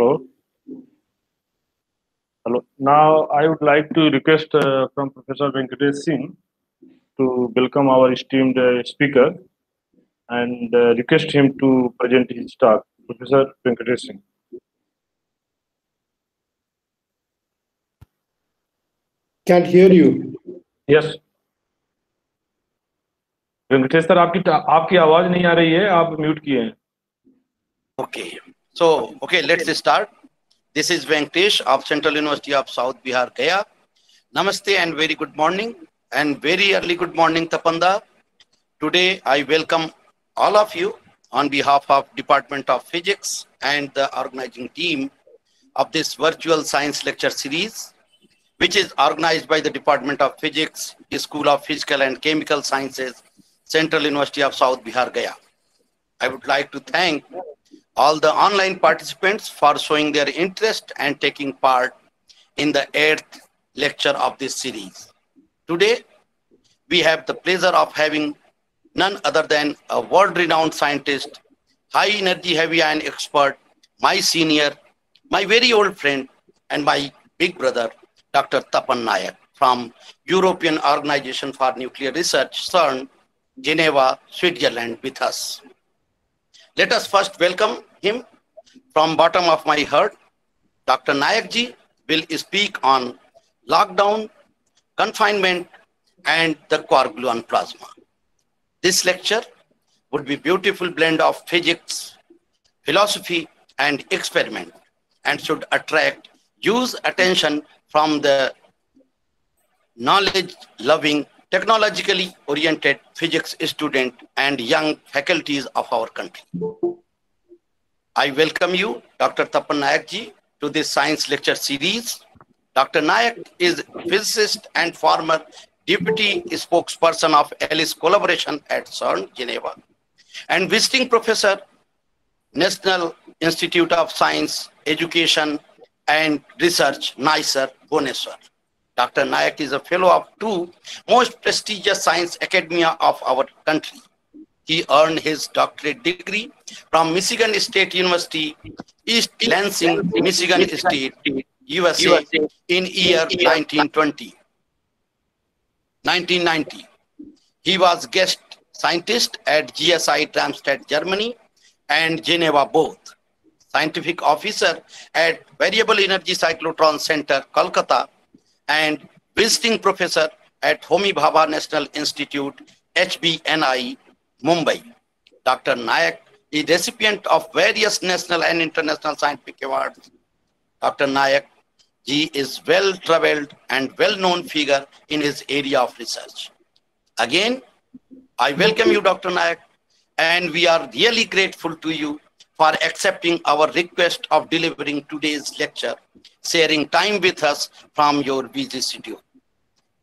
Hello. Hello. Now I would like to request uh, from Professor Venkatesh Singh to welcome our esteemed uh, speaker and uh, request him to present his talk. Professor Venkatesh Singh. Can't hear you. Yes. Venkatesh sir आपकी आपकी आवाज़ नहीं आ रही है आप mute किए हैं Okay. So, okay, let's start. This is Venkatesh of Central University of South Bihar, Gaya. Namaste and very good morning and very early good morning, Tapanda. Today, I welcome all of you on behalf of Department of Physics and the organizing team of this virtual science lecture series, which is organized by the Department of Physics, School of Physical and Chemical Sciences, Central University of South Bihar, Gaya. I would like to thank all the online participants for showing their interest and taking part in the eighth lecture of this series. Today, we have the pleasure of having none other than a world-renowned scientist, high energy heavy ion expert, my senior, my very old friend, and my big brother, Dr. Tapan Nayak from European Organization for Nuclear Research, CERN, Geneva, Switzerland with us. Let us first welcome him from bottom of my heart. Dr. Nayakji will speak on lockdown, confinement, and the quark-gluon plasma. This lecture would be beautiful blend of physics, philosophy, and experiment, and should attract huge attention from the knowledge-loving, technologically oriented physics student and young faculties of our country. I welcome you, Dr. Tapan Nayak ji, to this science lecture series. Dr. Nayak is physicist and former deputy spokesperson of ALICE collaboration at CERN, Geneva, and visiting professor, National Institute of Science, Education and Research, NISER, Bhubaneswar. Dr. Nayak is a fellow of two most prestigious science academia of our country. He earned his doctorate degree from Michigan State University, East Lansing, Michigan State, USA, in year 1920. 1990. He was guest scientist at GSI Darmstadt, Germany, and Geneva both. Scientific officer at Variable Energy Cyclotron Center, Kolkata, and visiting professor at Homi Bhabha National Institute, HBNI, Mumbai. Dr. Nayak is recipient of various national and international scientific awards. Dr. Nayak he is well traveled and well known figure in his area of research. Again, I welcome you, Dr. Nayak, and we are really grateful to you for accepting our request of delivering today's lecture, sharing time with us from your busy schedule.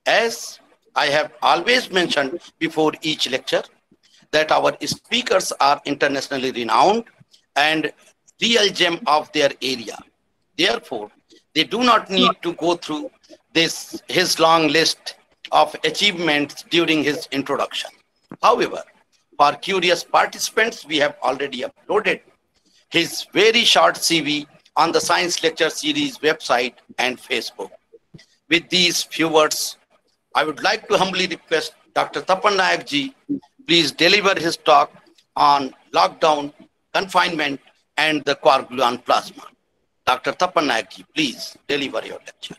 As I have always mentioned before each lecture, that our speakers are internationally renowned and real gem of their area. Therefore, they do not need to go through this his long list of achievements during his introduction. However, for curious participants, we have already uploaded his very short CV on the Science Lecture Series website and Facebook. With these few words, I would like to humbly request Dr. Tapan Nayak ji, please deliver his talk on lockdown, confinement, and the quark-gluon plasma. Dr. Tapan Nayak please deliver your lecture.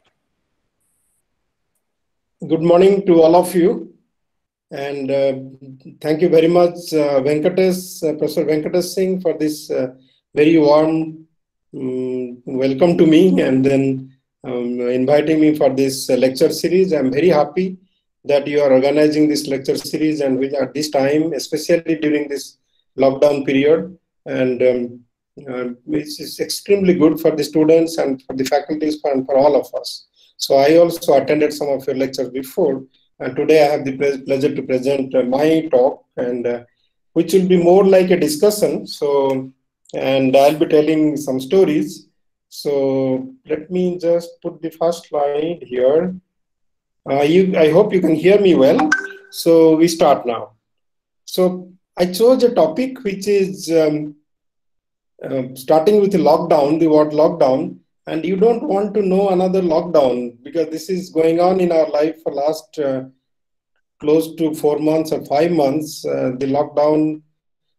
Good morning to all of you. And uh, thank you very much, uh, Venkatesh, uh, Professor Venkatesh Singh, for this uh, very warm um, welcome to me and then um, inviting me for this lecture series. I'm very happy that you are organizing this lecture series and which at this time, especially during this lockdown period. And um, uh, which is extremely good for the students and for the faculties and for all of us. So I also attended some of your lectures before, and today I have the pleasure to present uh, my talk, and uh, which will be more like a discussion. So, and I'll be telling some stories. So let me just put the first slide here. Uh, you, I hope you can hear me well. So we start now. So I chose a topic which is um, uh, starting with the lockdown, the word lockdown, and you don't want to know another lockdown because this is going on in our life for last uh, close to four months or five months. Uh, the lockdown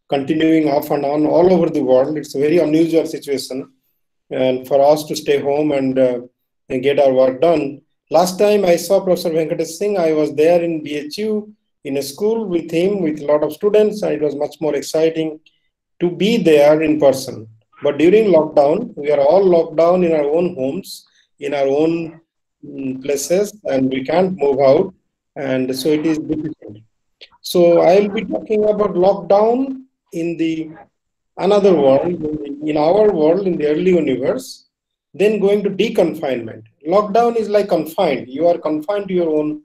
continuing off and on all over the world. It's a very unusual situation, and for us to stay home and, uh, and get our work done. Last time I saw Professor Venkatesh Singh, I was there in BHU in a school with him with a lot of students, and it was much more exciting to be there in person. But during lockdown, we are all locked down in our own homes, in our own mm, places, and we can't move out. And so it is difficult. So I'll be talking about lockdown in the another world, in our world, in the early universe, then going to deconfinement. Lockdown is like confined. You are confined to your own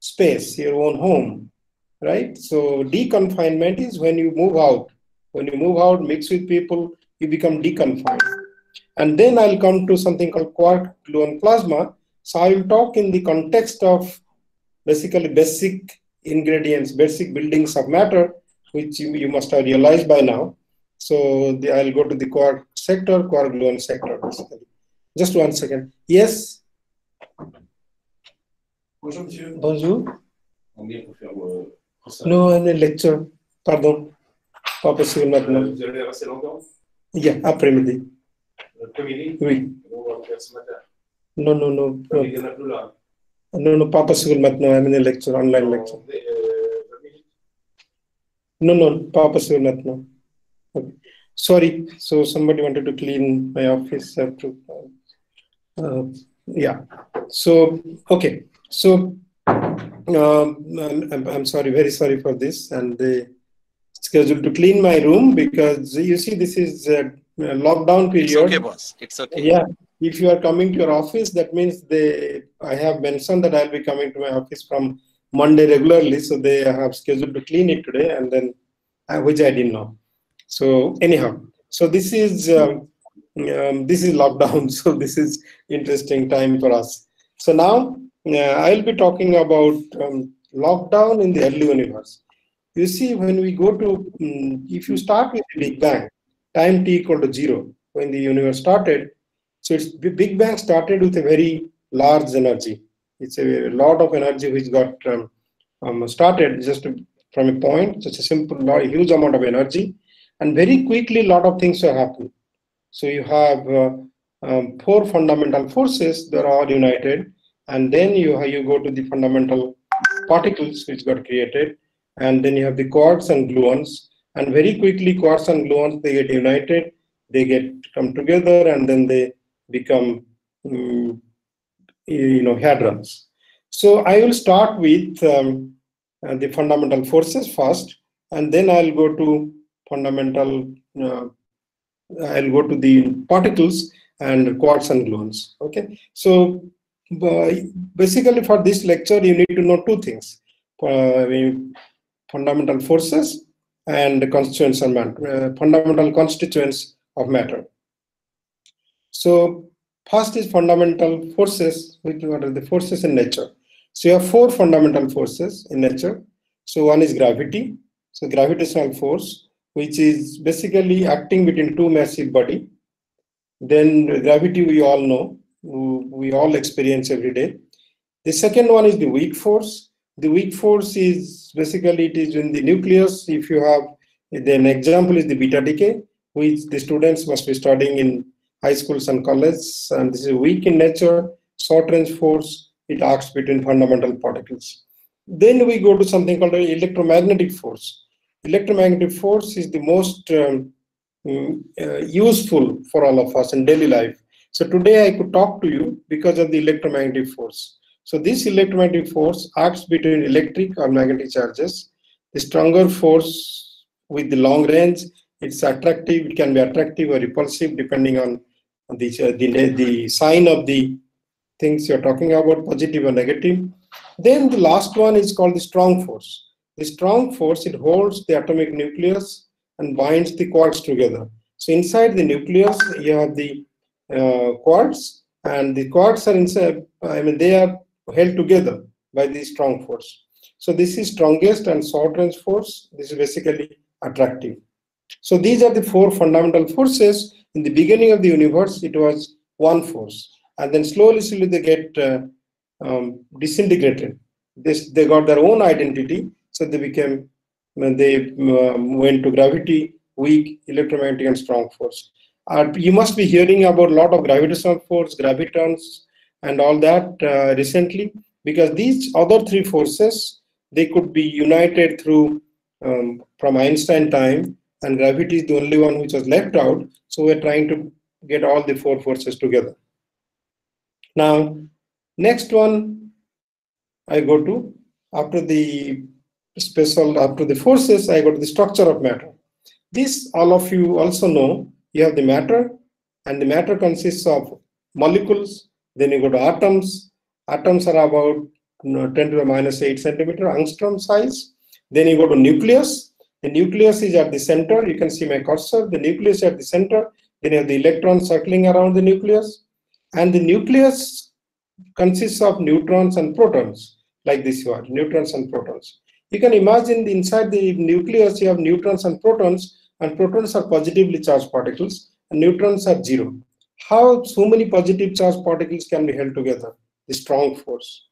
space, your own home, right? So deconfinement is when you move out when you move out, mix with people, you become deconfined. And then I'll come to something called quark gluon plasma. So I will talk in the context of basically basic ingredients, basic buildings of matter, which you, you must have realized by now. So the, I'll go to the quark sector, quark gluon sector, basically. Just one second. Yes? Bonjour, monsieur. Bonjour. On vient pour faire le. No, I'm a lecture. Pardon. Pas possible maintenant. Vous allez rester longtemps Yeah, après-midi. L'après-midi Oui. On va faire ce matin. Non, non, non. Non, là. non, non, pas possible maintenant. I'm in a lecture, online lecture. Euh, vingt minutes. No, no, pas possible maintenant. Okay. Sorry. So somebody wanted to clean my office. I have to, uh, uh, yeah. So okay. So um, I'm, I'm- sorry. Very sorry for this. And they scheduled to clean my room because you see this is a lockdown It's period. okay, boss. It's okay. Yeah, if you are coming to your office, that means they. I have mentioned that I'll be coming to my office from Monday regularly, so they have scheduled to clean it today, and then uh, which I didn't know. So anyhow, so this is um, um, this is lockdown, so this is interesting time for us. So now uh, I'll be talking about um, lockdown in the early universe. You see, when we go to, mm, if you start with the Big Bang, time t equal to zero, when the universe started, so it's Big Bang started with a very large energy. It's a lot of energy which got um, um, started just from a point, just a simple, huge amount of energy, and very quickly a lot of things have happened. So you have uh, um, four fundamental forces that are united, and then you you go to the fundamental particles which got created, and then you have the quarks and gluons, and very quickly quarks and gluons they get united, they get come together, and then they become mm, you know hadrons. So I will start with um, uh, the fundamental forces first, and then I'll go to fundamental. Uh, I'll go to the particles and quarks and gluons. Okay, so basically for this lecture you need to know two things: uh, fundamental forces and constituents of matter, uh, fundamental constituents of matter. So first is fundamental forces, which are the forces in nature. So you have four fundamental forces in nature. So one is gravity, so gravitational force, which is basically acting between two massive body. Then gravity we all know, we all experience every day. The second one is the weak force. The weak force is basically it is in the nucleus. If you have then example is the beta decay, which the students must be studying in high schools and colleges, and this is weak in nature, short range force, it acts between fundamental particles. Then we go to something called electromagnetic force. Electromagnetic force is the most um, uh, useful for all of us in daily life. So today I could talk to you because of the electromagnetic force. So this electromagnetic force acts between electric or magnetic charges. The stronger force with the long range, it's attractive, it can be attractive or repulsive depending on the, uh, the, the sign of the things you're talking about, positive or negative. Then the last one is called the strong force. The strong force, it holds the atomic nucleus and binds the quarks together. So inside the nucleus, you have the uh, quarks, and the quarks are inside, I mean, they are held together by the strong force. So this is strongest and range force. This is basically attractive. So these are the four fundamental forces. In the beginning of the universe, it was one force, and then slowly, slowly they get uh, um, disintegrated. This they got their own identity, so they became when they um, went to gravity, weak, electromagnetic, and strong force. Uh, you must be hearing about a lot of gravitational force, gravitons, and all that uh, recently, because these other three forces they could be united through um, from Einstein time, and gravity is the only one which was left out. So we're trying to get all the four forces together. Now, next one I go to after the special after the forces, I go to the structure of matter. This all of you also know. You have the matter, and the matter consists of molecules. Then you go to atoms. Atoms are about you know, 10 to the minus 8 centimeter angstrom size. Then you go to nucleus. The nucleus is at the center. You can see my cursor. The nucleus at the center. Then you have the electrons circling around the nucleus. And the nucleus consists of neutrons and protons, like this one, neutrons and protons. You can imagine inside the nucleus, you have neutrons and protons, and protons are positively charged particles, and neutrons are zero. How so many positive charged particles can be held together? The strong force.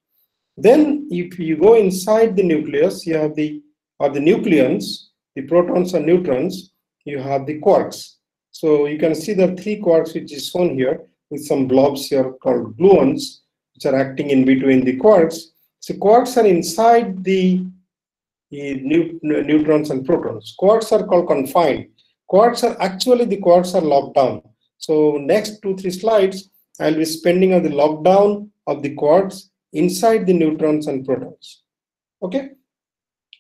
Then, if you go inside the nucleus, you have the or the nucleons, the protons and neutrons, you have the quarks. So you can see the three quarks which is shown here with some blobs here called gluons, which are acting in between the quarks. So quarks are inside the, the neutrons and protons. Quarks are called confined. Quarks are actually the quarks are locked down. So next two, three slides, I'll be spending on the lockdown of the quarks inside the neutrons and protons. Okay.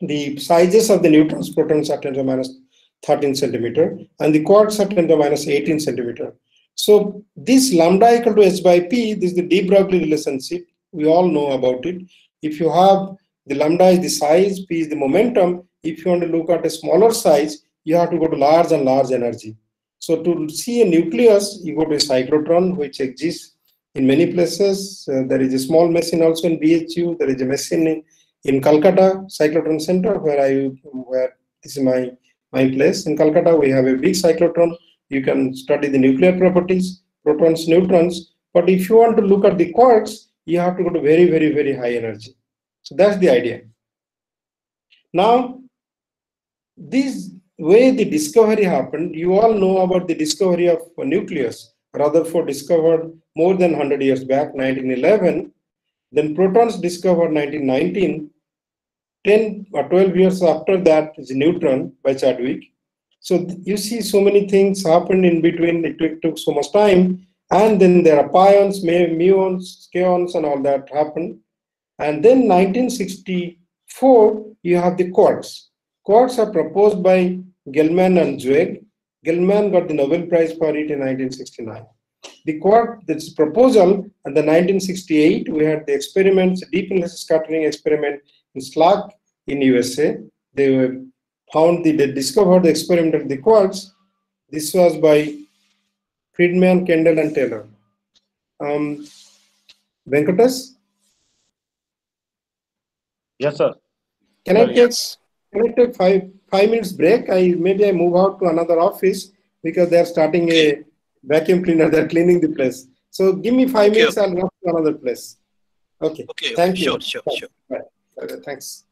The sizes of the neutrons, protons are 10 to minus 13 centimeter, and the quarks are 10 to minus 18 centimeter. So this lambda equal to h by p, this is the de Broglie relationship. We all know about it. If you have the lambda is the size, p is the momentum. If you want to look at a smaller size, you have to go to large and large energy. So to see a nucleus, you go to a cyclotron, which exists in many places. Uh, there is a small machine also in BHU. There is a machine in, in Calcutta Cyclotron Center, where I where this is my my place in Calcutta. We have a big cyclotron you can study the nuclear properties, protons, neutrons. But if you want to look at the quarks, you have to go to very, very, very high energy. So that's the idea. Now, this way the discovery happened, you all know about the discovery of a nucleus. Rutherford discovered more than 100 years back, 1911. Then protons discovered 1919. 10 or 12 years after that is neutron by Chadwick. So you see so many things happened in between. It took, took so much time. And then there are pions, muons, kaons, and all that happened. And then 1964, you have the quarks. Quarks are proposed by Gell-Mann and Zweig. Gell-Mann got the Nobel Prize for it in 1969. The quark, this proposal, and the 1968, we had the experiments, deep inelastic scattering experiment in SLAC in USA. They were found the, they discovered the experiment of the quarks. This was by Friedman, Kendall, and Taylor. Um, Venkatesh? Yes, sir. Can I take can I take five five minutes break? I maybe I move out to another office because they're starting a vacuum cleaner. They're cleaning the place. So give me five Okay. minutes. I'll go to another place. Okay. Okay. Thank you. Sure, sure, sure. Okay, thanks.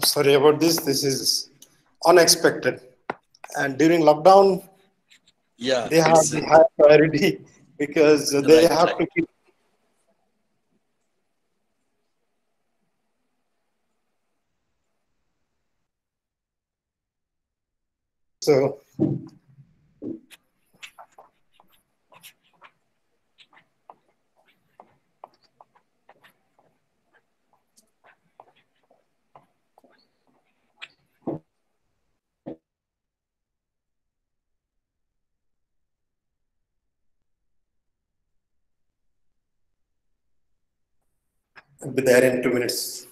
I'm sorry about this. This is unexpected. And during lockdown, Yeah. they have the high priority because they Right, have right. to keep. So I'll be there in two minutes.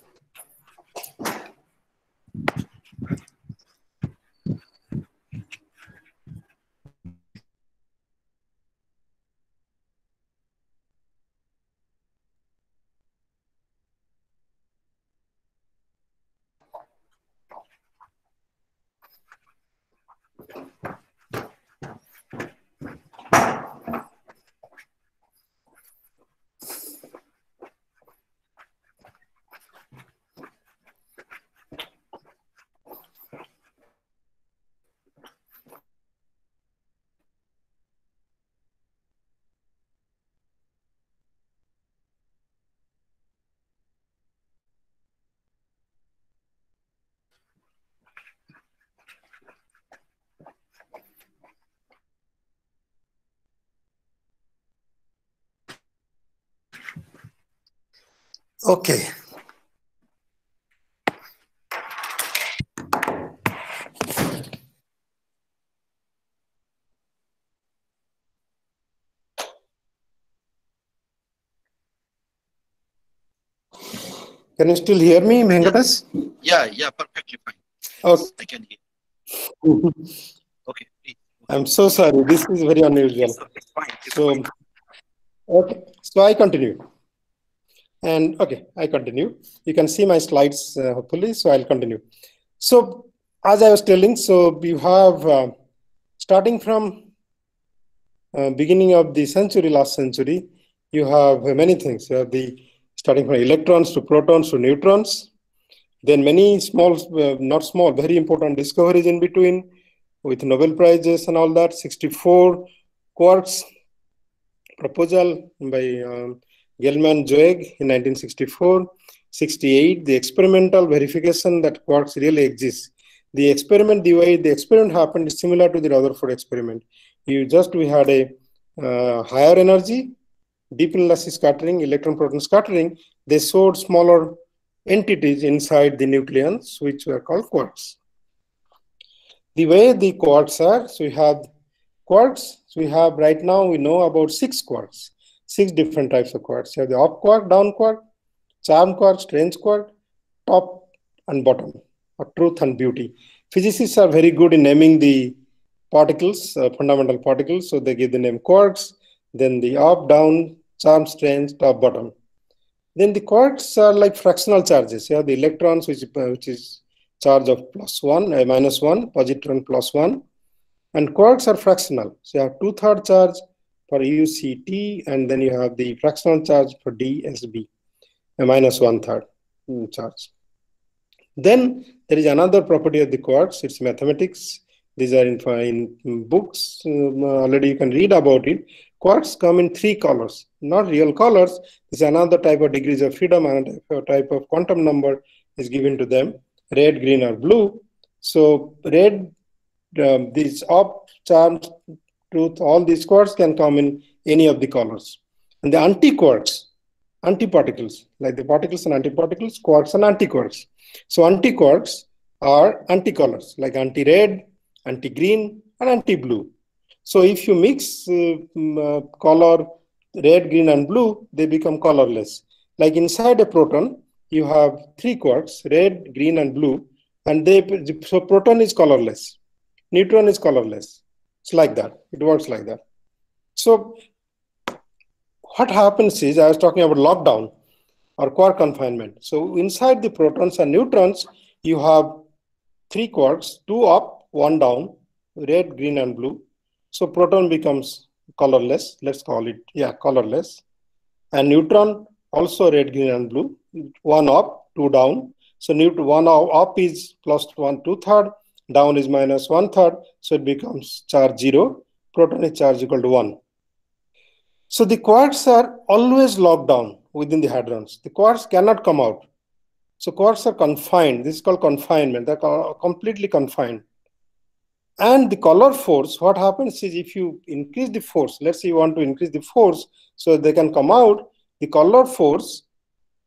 Okay. Can you still hear me, Venkatesh? yeah, yeah, perfectly fine. Okay. I can hear. okay. I'm so sorry. This is very unusual. It's, it's fine. It's So, fine. okay, so I continue. And okay, I continue. You can see my slides uh, hopefully, so I'll continue. So, as I was telling, so you have uh, starting from uh, beginning of the century, last century, you have many things. You have the starting from electrons to protons to neutrons. Then many small, uh, not small, very important discoveries in between with Nobel prizes and all that. 64 quarks proposal by um, Gell-Mann Zweig in 1964. 68, the experimental verification that quarks really exist. The experiment, the way the experiment happened is similar to the Rutherford experiment. You just, we had a uh, higher energy, deep inelastic scattering, electron proton scattering. They showed smaller entities inside the nucleons, which were called quarks. The way the quarks are, so we have quarks. So we have right now, we know about six quarks, six different types of quarks. You have the up quark, down quark, charm quark, strange quark, top and bottom, or truth and beauty. Physicists are very good in naming the particles, uh, fundamental particles. So they give the name quarks, then the up, down, charm, strange, top, bottom. Then the quarks are like fractional charges. You have the electrons, which, uh, which is charge of plus one, uh, minus one, positron plus one. And quarks are fractional. So you have two-third charge for UCT, and then you have the fractional charge for DSB, a minus one-third mm, charge. Then there is another property of the quarks. It's mathematics. These are in, in books. Um, already you can read about it. Quarks come in three colors, not real colors. This is another type of degrees of freedom and a type of quantum number is given to them, red, green, or blue. So red, um, these up, charms, truth, all these quarks can come in any of the colors. And the anti-quarks, antiparticles, like the particles and antiparticles, quarks and antiquarks. So antiquarks are anticolors, like anti-red, anti-green, and anti-blue. So if you mix uh, uh, color red, green, and blue, they become colorless. Like inside a proton, you have three quarks, red, green, and blue, and they so proton is colorless, neutron is colorless. It's like that. It works like that. So what happens is I was talking about lockdown or quark confinement. So inside the protons and neutrons, you have three quarks, two up, one down, red, green, and blue. So proton becomes colorless. Let's call it, yeah, colorless. And neutron also red, green, and blue. One up, two down. So neutron one up is plus one two third, down is minus one third, so it becomes charge zero, proton is charge equal to one. So the quarks are always locked down within the hadrons. The quarks cannot come out. So quarks are confined. This is called confinement. They're completely confined. And the color force, what happens is if you increase the force, let's say you want to increase the force so they can come out, the color force,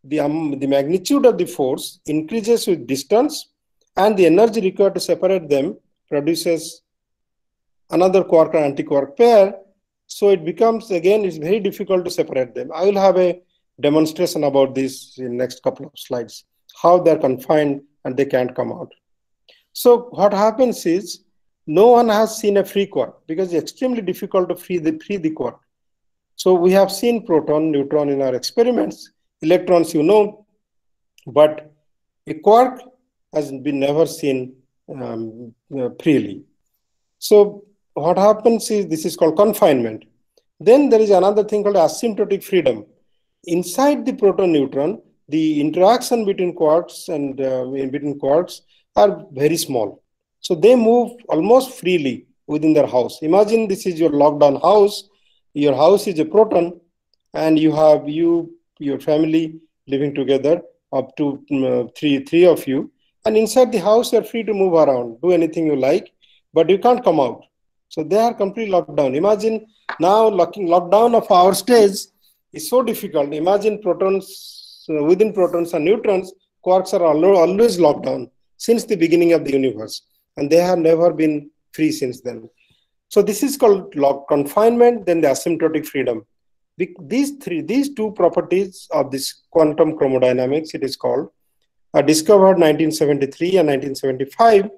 the, um, the magnitude of the force increases with distance and the energy required to separate them produces another quark and anti-quark pair. So it becomes, again, it's very difficult to separate them. I will have a demonstration about this in next couple of slides, how they're confined and they can't come out. So what happens is no one has seen a free quark because it's extremely difficult to free the, free the quark. So we have seen proton, neutron in our experiments, electrons you know, but a quark has been never seen um, uh, freely. So what happens is this is called confinement. Then there is another thing called asymptotic freedom. Inside the proton neutron, the interaction between quarks and uh, between quarks are very small. So they move almost freely within their house. Imagine this is your lockdown house. Your house is a proton, and you have you, your family living together, up to um, uh, three, three of you. And inside the house, you're free to move around, do anything you like, but you can't come out. So they are completely locked down. Imagine now locking lockdown of our stage is so difficult. Imagine protons uh, within protons and neutrons, quarks are always locked down since the beginning of the universe and they have never been free since then. So this is called lock confinement, then the asymptotic freedom. These three, these two properties of this quantum chromodynamics, it is called, discovered 1973 and 1975.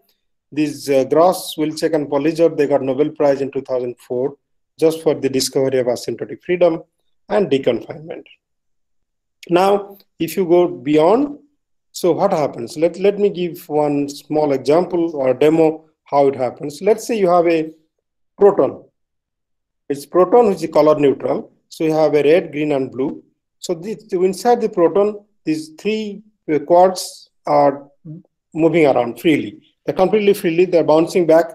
These uh, Gross, Wilczek, and Politzer, they got Nobel Prize in 2004 just for the discovery of asymptotic freedom and deconfinement. Now, if you go beyond so what happens? Let, let me give one small example or demo how it happens. Let's say you have a proton. It's proton which is color neutral. So you have a red, green, and blue. So inside the proton, these three quarks are moving around freely. They're completely freely. They're bouncing back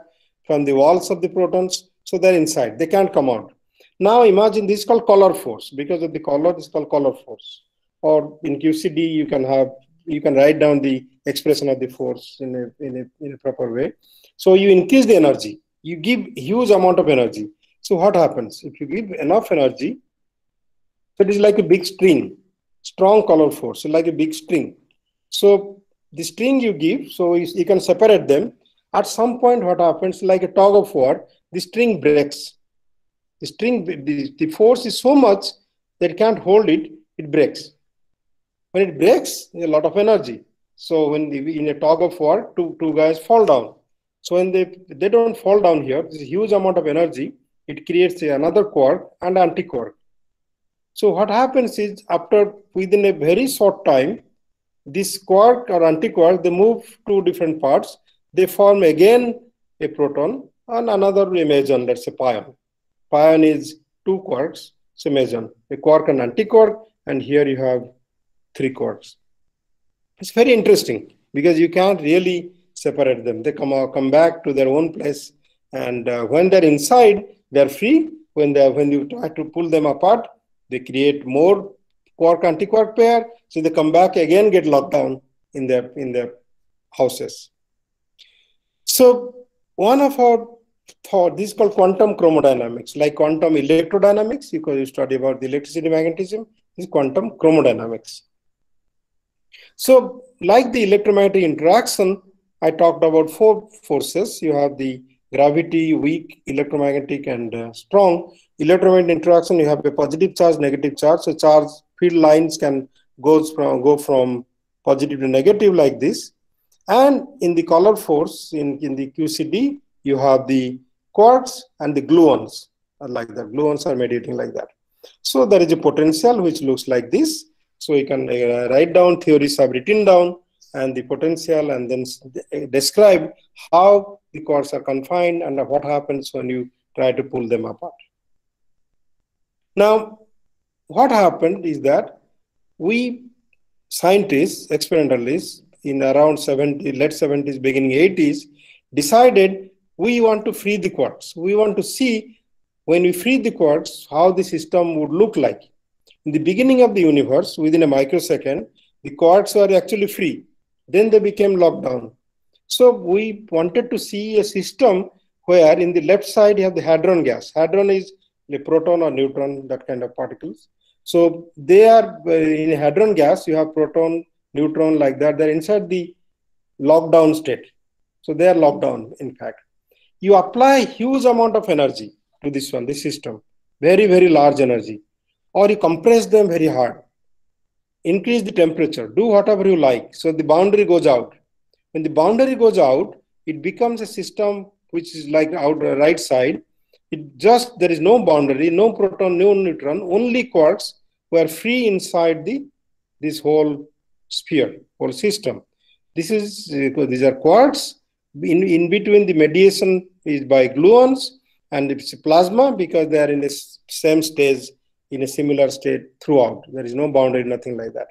from the walls of the protons. So they're inside. They can't come out. Now imagine this is called color force. Because of the color, this is called color force. Or in QCD, you can have you can write down the expression of the force in a, in a, in a proper way. So you increase the energy, you give huge amount of energy. So what happens? If you give enough energy, it is like a big string, strong color force, so like a big string. So the string you give, so you, can separate them. At some point, what happens, like a tug of war, the string breaks. The string, the, the force is so much that can't hold it, it breaks. When it breaks, a lot of energy. So when the, in a tug of war, two, two guys fall down. So when they, they don't fall down here, this huge amount of energy, it creates another quark and antiquark. So what happens is after within a very short time, this quark or antiquark, they move to different parts. They form again a proton and another meson, let's say pion. Pion is two quarks, so meson, a quark and antiquark, and here you have three quarks. It's very interesting because you can't really separate them. They come out, come back to their own place, and uh, when they're inside, they're free. When they when you try to pull them apart, they create more quark antiquark pair. So they come back again, get locked down in their in their houses. So one of our thought this is called quantum chromodynamics, like quantum electrodynamics, because you study about the electricity magnetism, is quantum chromodynamics. So like the electromagnetic interaction, I talked about four forces. You have the gravity, weak, electromagnetic, and uh, strong. Electromagnetic interaction, you have a positive charge, negative charge. So charge field lines can goes from go from positive to negative like this. And in the color force, in, in the QCD, you have the quarks and the gluons like that. Gluons are mediating like that. So there is a potential which looks like this. So you can uh, write down theories I've written down and the potential and then uh, describe how the quarks are confined and what happens when you try to pull them apart. Now, what happened is that we scientists, experimentalists, in around 70, late 70s, beginning 80s, decided we want to free the quarks. We want to see when we free the quarks how the system would look like. In the beginning of the universe, within a microsecond, the quarks were actually free. Then they became locked down. So we wanted to see a system where in the left side you have the hadron gas. Hadron is the proton or neutron, that kind of particles. So they are uh, in a hadron gas, you have proton, neutron like that. They're inside the lockdown state. So they are locked down, in fact. You apply huge amount of energy to this one, this system, very, very large energy, or you compress them very hard, increase the temperature, do whatever you like. So the boundary goes out. When the boundary goes out, it becomes a system which is like out uh, right side. It just there is no boundary, no proton, no neutron, only quarks were free inside the this whole sphere, whole system. This is uh, these are quarks. In, in between the mediation is by gluons and it's plasma because they are in the same stage in a similar state throughout. There is no boundary, nothing like that.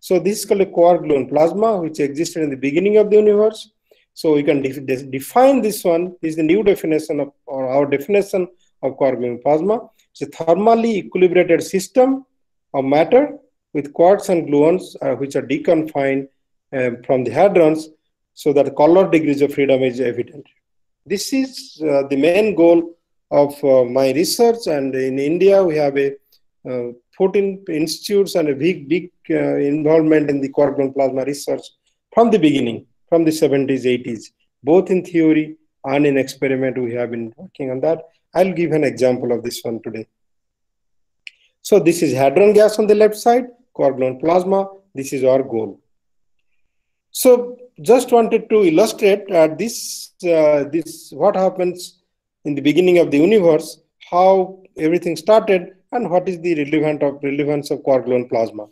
So this is called a quark gluon plasma, which existed in the beginning of the universe. So we can def define this one. This is the new definition of or our definition of quark gluon plasma. It's a thermally equilibrated system of matter with quarks and gluons, uh, which are deconfined um, from the hadrons, so that color degrees of freedom is evident. This is uh, the main goal of uh, my research, and in India we have a uh, 14 institutes and a big, big uh, involvement in the quark gluon plasma research from the beginning, from the 70s, 80s, both in theory and in experiment. We have been working on that. I'll give an example of this one today. So this is hadron gas on the left side, gluon plasma. This is our goal. So just wanted to illustrate uh, this, uh, this what happens in the beginning of the universe, how everything started, and what is the relevant of relevance of gluon plasma.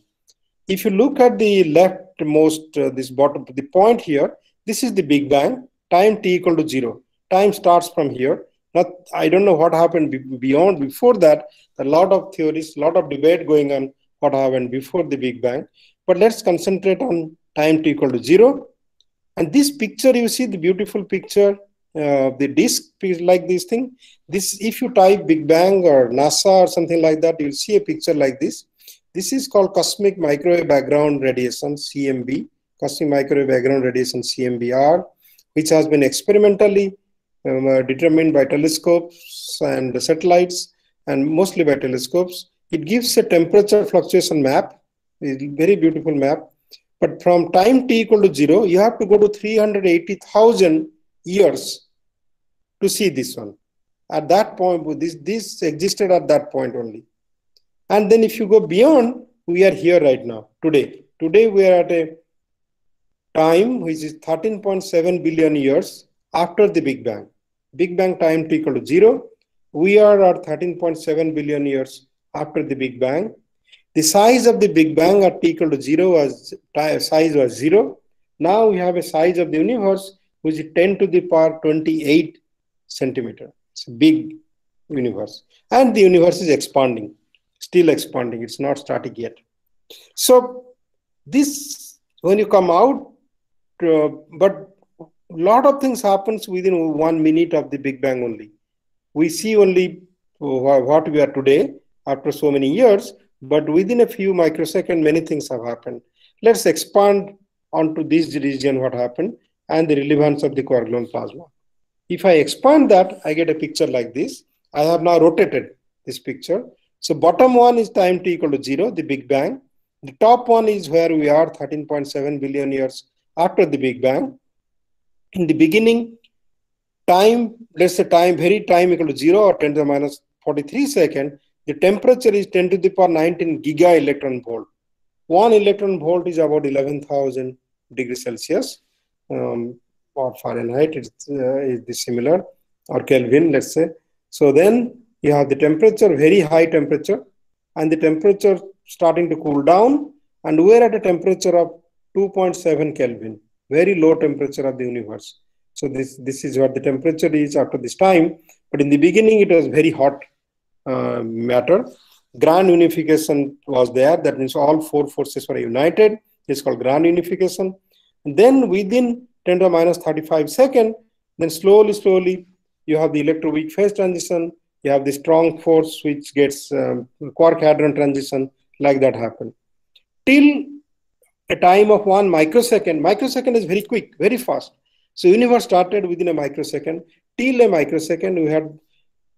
If you look at the leftmost, uh, this bottom, the point here, this is the Big Bang, time t equal to zero. Time starts from here. Not, I don't know what happened beyond, before that, a lot of theories, a lot of debate going on what happened before the Big Bang. But let's concentrate on time t equal to zero. And this picture, you see the beautiful picture uh, the disk is like this thing. This, if you type Big Bang or NASA or something like that, you'll see a picture like this. This is called cosmic microwave background radiation, CMB, cosmic microwave background radiation, CMBR, which has been experimentally um, uh, determined by telescopes and satellites, and mostly by telescopes. It gives a temperature fluctuation map, a very beautiful map. But from time t equal to zero, you have to go to 380,000 years to see this one. At that point, this, this existed at that point only. And then if you go beyond, we are here right now, today. Today we are at a time which is 13.7 billion years after the Big Bang. Big Bang time t equal to zero. We are at 13.7 billion years after the Big Bang. The size of the Big Bang at t equal to zero was size was zero. Now we have a size of the universe which is 10 to the power 28 centimeter. It's a big universe. And the universe is expanding, still expanding. It's not static yet. So this, when you come out, uh, but a lot of things happens within one minute of the Big Bang only. We see only uh, what we are today after so many years, but within a few microseconds, many things have happened. Let's expand onto this region what happened and the relevance of the gluon plasma. If I expand that, I get a picture like this. I have now rotated this picture. So bottom one is time t equal to zero, the Big Bang. The top one is where we are 13.7 billion years after the Big Bang. In the beginning, time, let's say time, very time equal to zero or 10 to the minus 43 second, the temperature is 10 to the power 19 giga electron volt. One electron volt is about 11,000 degrees Celsius um, or Fahrenheit, it's uh, is similar, or Kelvin, let's say. So then you have the temperature, very high temperature, and the temperature starting to cool down, and we're at a temperature of 2.7 Kelvin, very low temperature of the universe. So this, this is what the temperature is after this time. But in the beginning, it was very hot uh, matter. Grand unification was there. That means all four forces were united. It's called grand unification. And then within 10 to the minus 35 second, Then slowly, slowly, you have the electroweak phase transition. You have the strong force which gets um, quark hadron transition, like that happen. Till a time of one microsecond, microsecond is very quick, very fast. So universe started within a microsecond. Till a microsecond, we had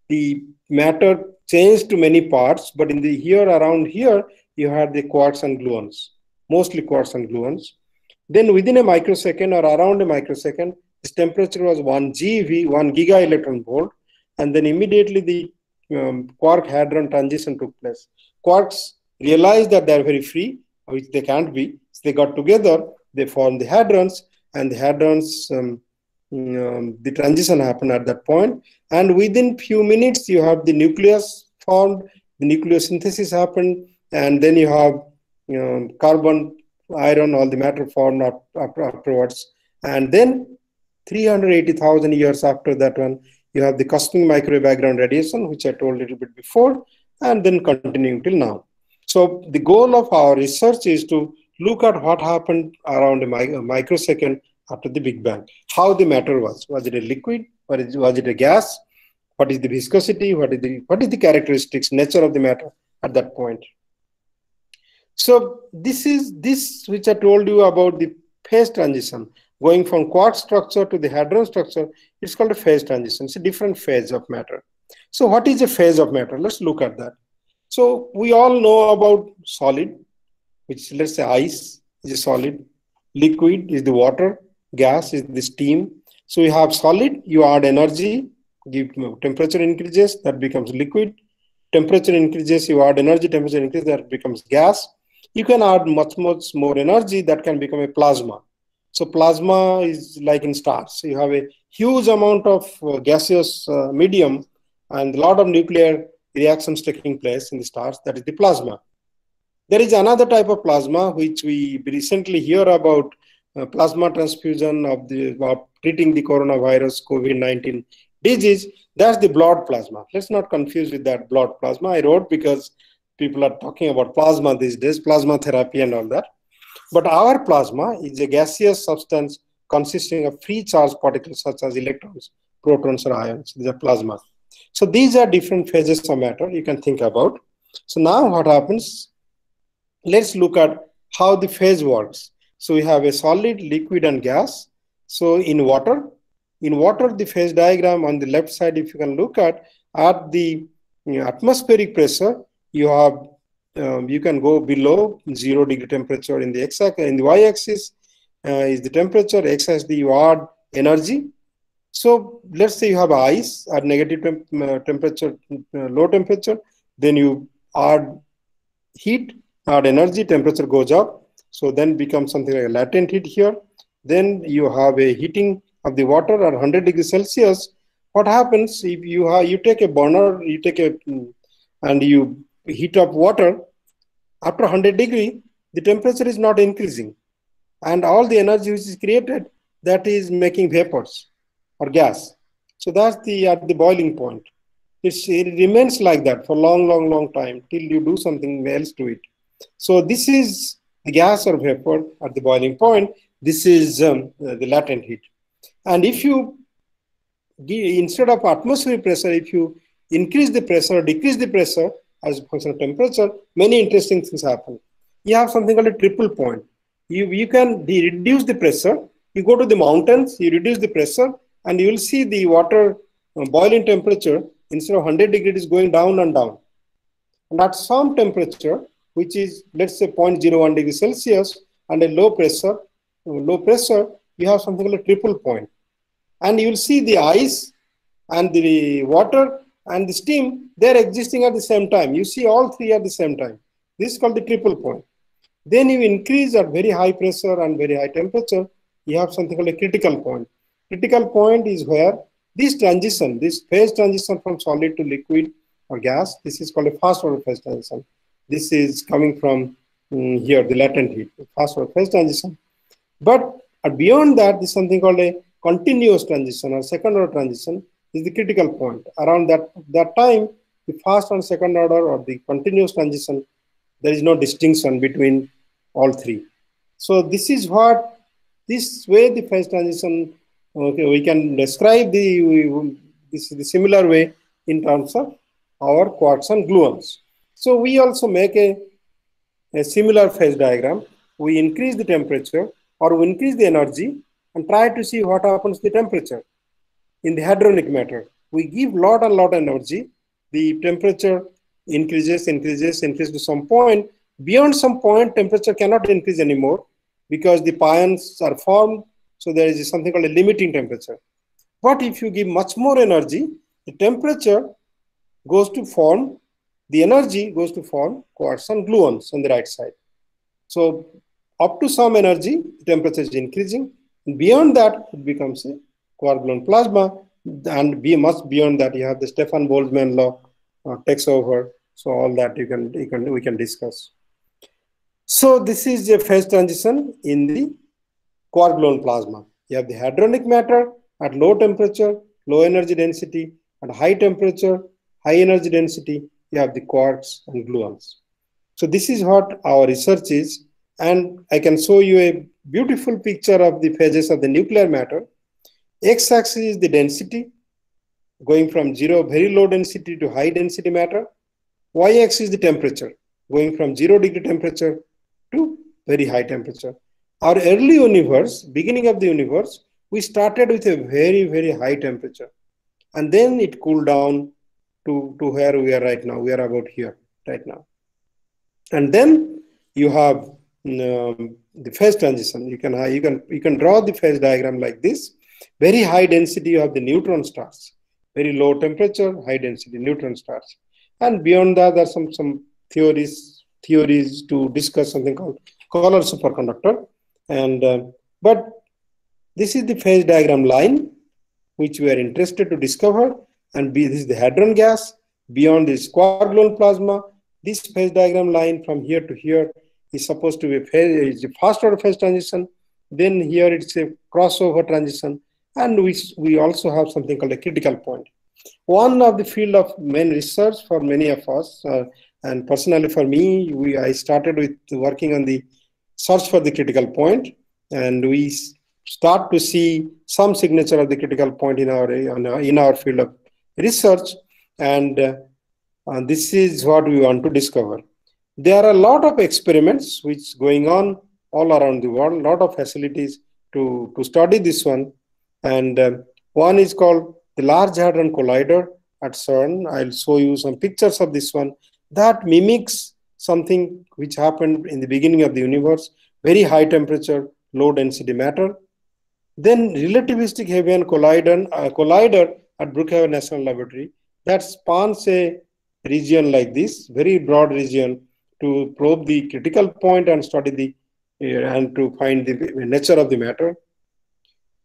the matter changed to many parts, but in the here around here, you had the quarks and gluons, mostly quarks and gluons. Then within a microsecond or around a microsecond, this temperature was 1 GeV, 1 giga electron volt, and then immediately the um, quark hadron transition took place. Quarks realized that they're very free, which they can't be. So they got together, they formed the hadrons, and the hadrons, um, um, the transition happened at that point. And within few minutes, you have the nucleus formed, the nucleosynthesis happened, and then you have you know, carbon, iron, all the matter formed afterwards. And then 380,000 years after that one, you have the cosmic microwave background radiation, which I told a little bit before, and then continuing till now. So the goal of our research is to look at what happened around a, mi- a microsecond after the Big Bang, how the matter was. Was it a liquid? It, was it a gas? What is the viscosity? What is the, what is the characteristics, nature of the matter at that point? So this is this which I told you about the phase transition, going from quark structure to the hadron structure. It's called a phase transition. It's a different phase of matter. So what is a phase of matter? Let's look at that. So we all know about solid, which let's say ice is a solid, liquid is the water, gas is the steam. So you have solid, you add energy, give temperature increases, that becomes liquid. Temperature increases, you add energy, temperature increases, that becomes gas you can add much, much more energy that can become a plasma. So plasma is like in stars. You have a huge amount of uh, gaseous uh, medium and a lot of nuclear reactions taking place in the stars. That is the plasma. There is another type of plasma which we recently hear about uh, plasma transfusion of the of treating the coronavirus COVID-19 disease. That's the blood plasma. Let's not confuse with that blood plasma. I wrote because people are talking about plasma these days, plasma therapy and all that. But our plasma is a gaseous substance consisting of free charge particles such as electrons, protons, or ions. These are plasma. So these are different phases of matter you can think about. So now what happens? Let's look at how the phase works. So we have a solid, liquid, and gas. So in water, in water, the phase diagram on the left side, if you can look at, at the you know, atmospheric pressure, you have um, you can go below zero degree temperature in the x axis. in the y axis uh, is the temperature x axis you add energy so let's say you have ice at negative temp uh, temperature uh, low temperature then you add heat add energy temperature goes up. So then becomes something like latent heat here. Then you have a heating of the water at 100 degrees celsius. What happens if you have you take a burner you take a and you heat up water, after 100 degree, the temperature is not increasing. And all the energy which is created, that is making vapors or gas. So that's the at the boiling point. It's, it remains like that for long, long, long time till you do something else to it. So this is the gas or vapor at the boiling point. This is um, the latent heat. And if you, instead of atmospheric pressure, if you increase the pressure, or decrease the pressure, as a function of temperature, many interesting things happen. You have something called a triple point. You, you can reduce the pressure. You go to the mountains, you reduce the pressure, and you will see the water uh, boiling temperature instead of 100 degrees going down and down. And at some temperature, which is let's say 0.01 degrees Celsius, and a low pressure, uh, low pressure, you have something called a triple point. And you will see the ice and the water and the steam, they're existing at the same time. You see all three at the same time. This is called the triple point. Then you increase at very high pressure and very high temperature, you have something called a critical point. Critical point is where this transition, this phase transition from solid to liquid or gas, this is called a fast order phase transition. This is coming from um, here, the latent heat, fast order phase transition. But beyond that, is something called a continuous transition or second order transition, is the critical point. Around that, that time, the first and second order or the continuous transition, there is no distinction between all three. So this is what, this way the phase transition Okay, we can describe the we- this the similar way in terms of our quarks and gluons. So we also make a, a similar phase diagram. We increase the temperature or we increase the energy and try to see what happens to the temperature. In the hadronic matter, we give lot and lot of energy. The temperature increases, increases, increases to some point. Beyond some point, temperature cannot increase anymore because the pions are formed. So there is something called a limiting temperature. But if you give much more energy, the temperature goes to form, the energy goes to form quarks and gluons on the right side. So up to some energy, the temperature is increasing. And beyond that, it becomes a quark gluon plasma. And be much beyond that, you have the Stefan Boltzmann law uh, takes over. So all that you can, you can we can discuss. So this is a phase transition in the gluon plasma. You have the hadronic matter at low temperature, low energy density, at high temperature, high energy density, you have the quarks and gluons. So this is what our research is. And I can show you a beautiful picture of the phases of the nuclear matter. X-axis is the density, going from zero, very low density to high density matter. Y-axis is the temperature, going from zero degree temperature to very high temperature. Our early universe, beginning of the universe, we started with a very, very high temperature. And then it cooled down to, to where we are right now. We are about here right now. And then you have um, the phase transition. You can, you, can, you can draw the phase diagram like this. Very high density, you have the neutron stars. Very low temperature, high density neutron stars. And beyond that, there are some, some theories, theories to discuss something called color superconductor. And uh, but this is the phase diagram line which we are interested to discover. And be, this is the hadron gas. Beyond this gluon plasma, this phase diagram line from here to here is supposed to be a, phase, is a fast order phase transition. Then here it's a crossover transition. And we, we also have something called a critical point. One of the field of main research for many of us, uh, and personally for me, we, I started with working on the search for the critical point, and we start to see some signature of the critical point in our in our field of research, and uh, uh, this is what we want to discover. There are a lot of experiments which going on all around the world, a lot of facilities to to study this one, and uh, one is called the Large Hadron Collider at CERN. I'll show you some pictures of this one that mimics something which happened in the beginning of the universe, very high temperature, low density matter. Then relativistic heavy collider, uh, collider at Brookhaven National Laboratory that spans a region like this, very broad region to probe the critical point and study the uh, and to find the nature of the matter.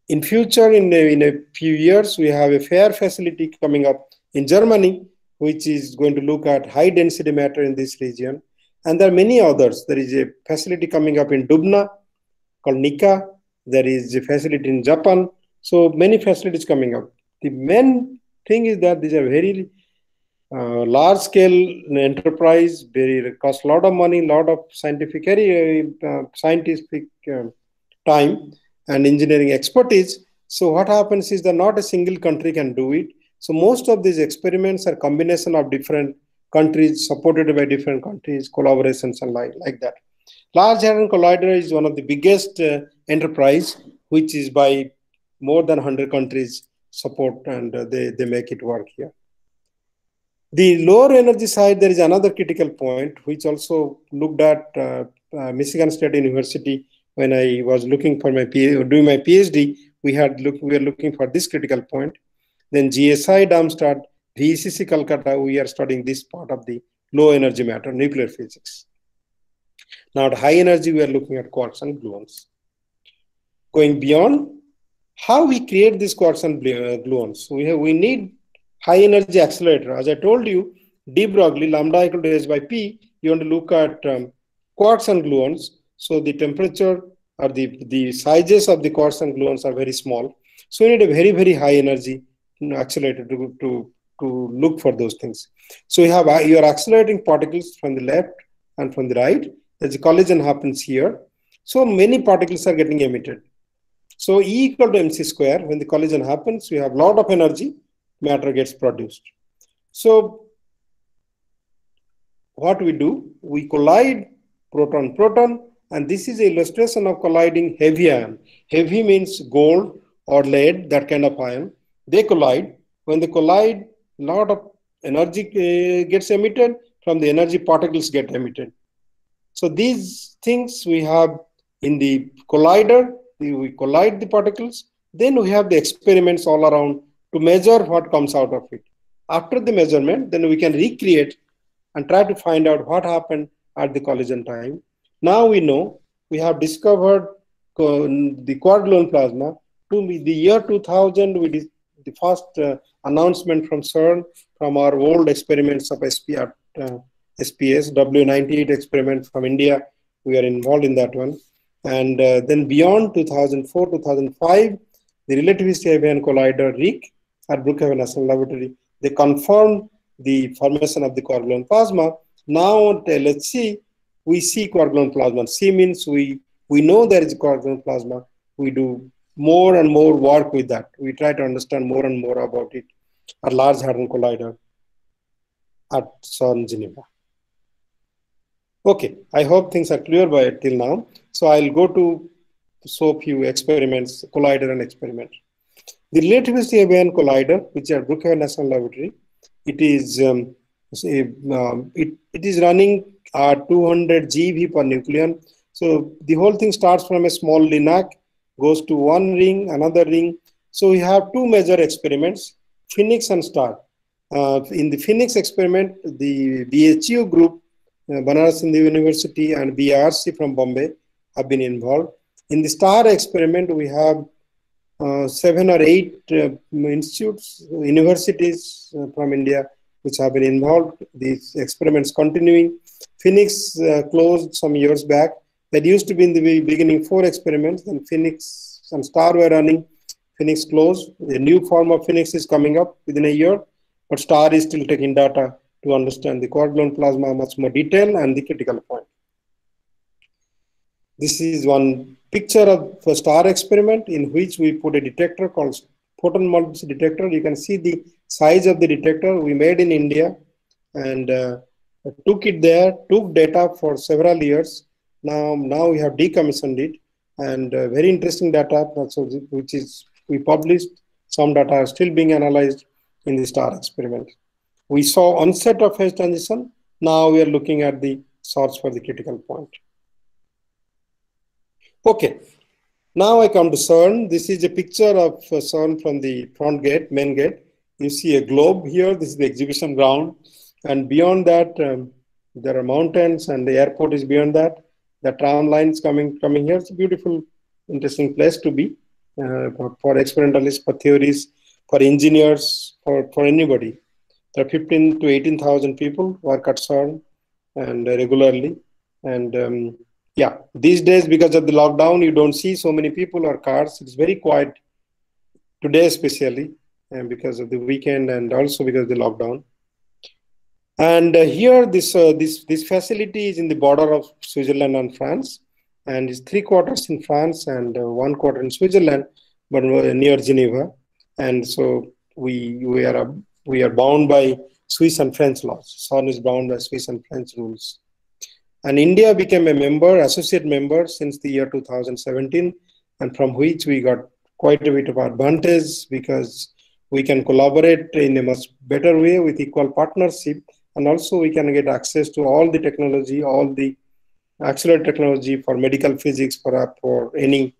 In future, in a, in a few years, we have a FAIR facility coming up in Germany, which is going to look at high density matter in this region. And there are many others. There is a facility coming up in Dubna called NICA. There is a facility in Japan. So many facilities coming up. The main thing is that these are very uh, large scale enterprise, very cost a lot of money, a lot of scientific area, uh, scientific uh, time and engineering expertise. So what happens is that not a single country can do it. So most of these experiments are combination of different countries supported by different countries, collaborations and like, like that. Large Hadron Collider is one of the biggest uh, enterprise, which is by more than 100 countries support and uh, they, they make it work here. The lower energy side, there is another critical point, which also looked at uh, uh, Michigan State University when I was looking for my PhD, doing my PhD. We had look, we were looking for this critical point. Then GSI Darmstadt, VECC Calcutta, we are studying this part of the low energy matter, nuclear physics. Now at high energy, we are looking at quarks and gluons. Going beyond, how we create these quarks and gluons. We, have, we need high energy accelerator. As I told you, de Broglie, lambda equal to h by p, you want to look at um, quarks and gluons. So the temperature or the, the sizes of the quarks and gluons are very small. So you need a very, very high energy accelerator to, to, to look for those things. So you have you are accelerating particles from the left and from the right. As a collision happens here. So many particles are getting emitted. So E equal to mc square. When the collision happens, we have a lot of energy, matter gets produced. So what we do, we collide proton-proton, and this is illustration of colliding heavy ion. Heavy means gold or lead, that kind of ion. They collide. When they collide, a lot of energy uh, gets emitted, from the energy particles get emitted. So these things we have in the collider, we collide the particles, then we have the experiments all around to measure what comes out of it. After the measurement, then we can recreate and try to find out what happened at the collision time. Now we know we have discovered the quark gluon plasma. To the year 2000, we the first uh, announcement from CERN from our old experiments of SP at, uh, SPS, W98 experiment from India. We are involved in that one. And uh, then beyond 2004, 2005, the relativistic Heavy Collider RHIC at Brookhaven National Laboratory, they confirmed the formation of the gluon plasma. Now at LHC, we see gluon plasma. C means we, we know there is gluon plasma. We do more and more work with that. We try to understand more and more about it at Large Hadron Collider at CERN Geneva. Okay, I hope things are clear by till now. So I'll go to show few experiments, collider and experiment. The relativistic heavy collider, which is at Brookhaven National Laboratory, it is um, um, it, it is running at 200 GeV per nucleon. So the whole thing starts from a small LINAC, goes to one ring, another ring. So we have two major experiments, PHENIX and STAR. Uh, in the PHENIX experiment, the BHU group uh, Banaras Hindu University and BRC from Bombay have been involved. In the STAR experiment, we have uh, seven or eight uh, institutes, universities uh, from India, which have been involved. These experiments continuing. PHENIX uh, closed some years back. That used to be in the beginning four experiments. Then PHENIX and STAR were running. PHENIX closed. The new form of PHENIX is coming up within a year, but STAR is still taking data to understand the quark plasma much more detail and the critical point. This is one picture of a star experiment in which we put a detector called photon multiplicity detector. You can see the size of the detector we made in India and uh, took it there, took data for several years. Now, now we have decommissioned it and uh, very interesting data, which is we published. Some data are still being analyzed in the STAR experiment. We saw onset of phase transition. Now we are looking at the source for the critical point. Okay, now I come to CERN. This is a picture of uh, CERN from the front gate, main gate. You see a globe here. This is the exhibition ground. And beyond that, um, there are mountains and the airport is beyond that. The tram lines coming coming here. It's a beautiful, interesting place to be uh, for, for experimentalists, for theories, for engineers, for, for anybody. There are 15 to 18,000 people work at CERN and uh, regularly. And um, yeah, these days, because of the lockdown, you don't see so many people or cars. It's very quiet today, especially and because of the weekend and also because of the lockdown. And uh, here, this uh, this this facility is in the border of Switzerland and France, and it's three quarters in France and uh, one quarter in Switzerland, but near Geneva. And so we we are we are bound by Swiss and French laws. CERN is bound by Swiss and French rules. And India became a member, associate member since the year 2017, and from which we got quite a bit of advantage because we can collaborate in a much better way with equal partnership. And also we can get access to all the technology, all the accelerated technology for medical physics, for, for any,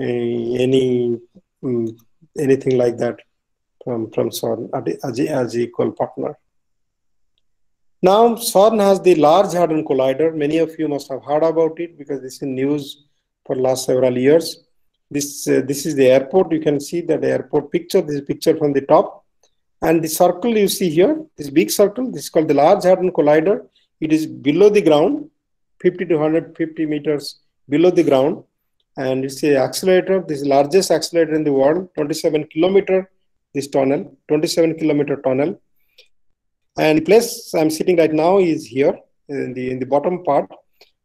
uh, any, um, anything like that from, from CERN as, as equal partner. Now, CERN has the Large Hadron Collider. Many of you must have heard about it because this is news for last several years. This, uh, this is the airport. You can see that airport picture. This picture from the top. And the circle you see here, this big circle, this is called the Large Hadron Collider. It is below the ground, 50 to 150 meters below the ground. And it's a accelerator, this largest accelerator in the world, 27 kilometer this tunnel, 27 kilometer tunnel. And the place I'm sitting right now is here in the, in the bottom part.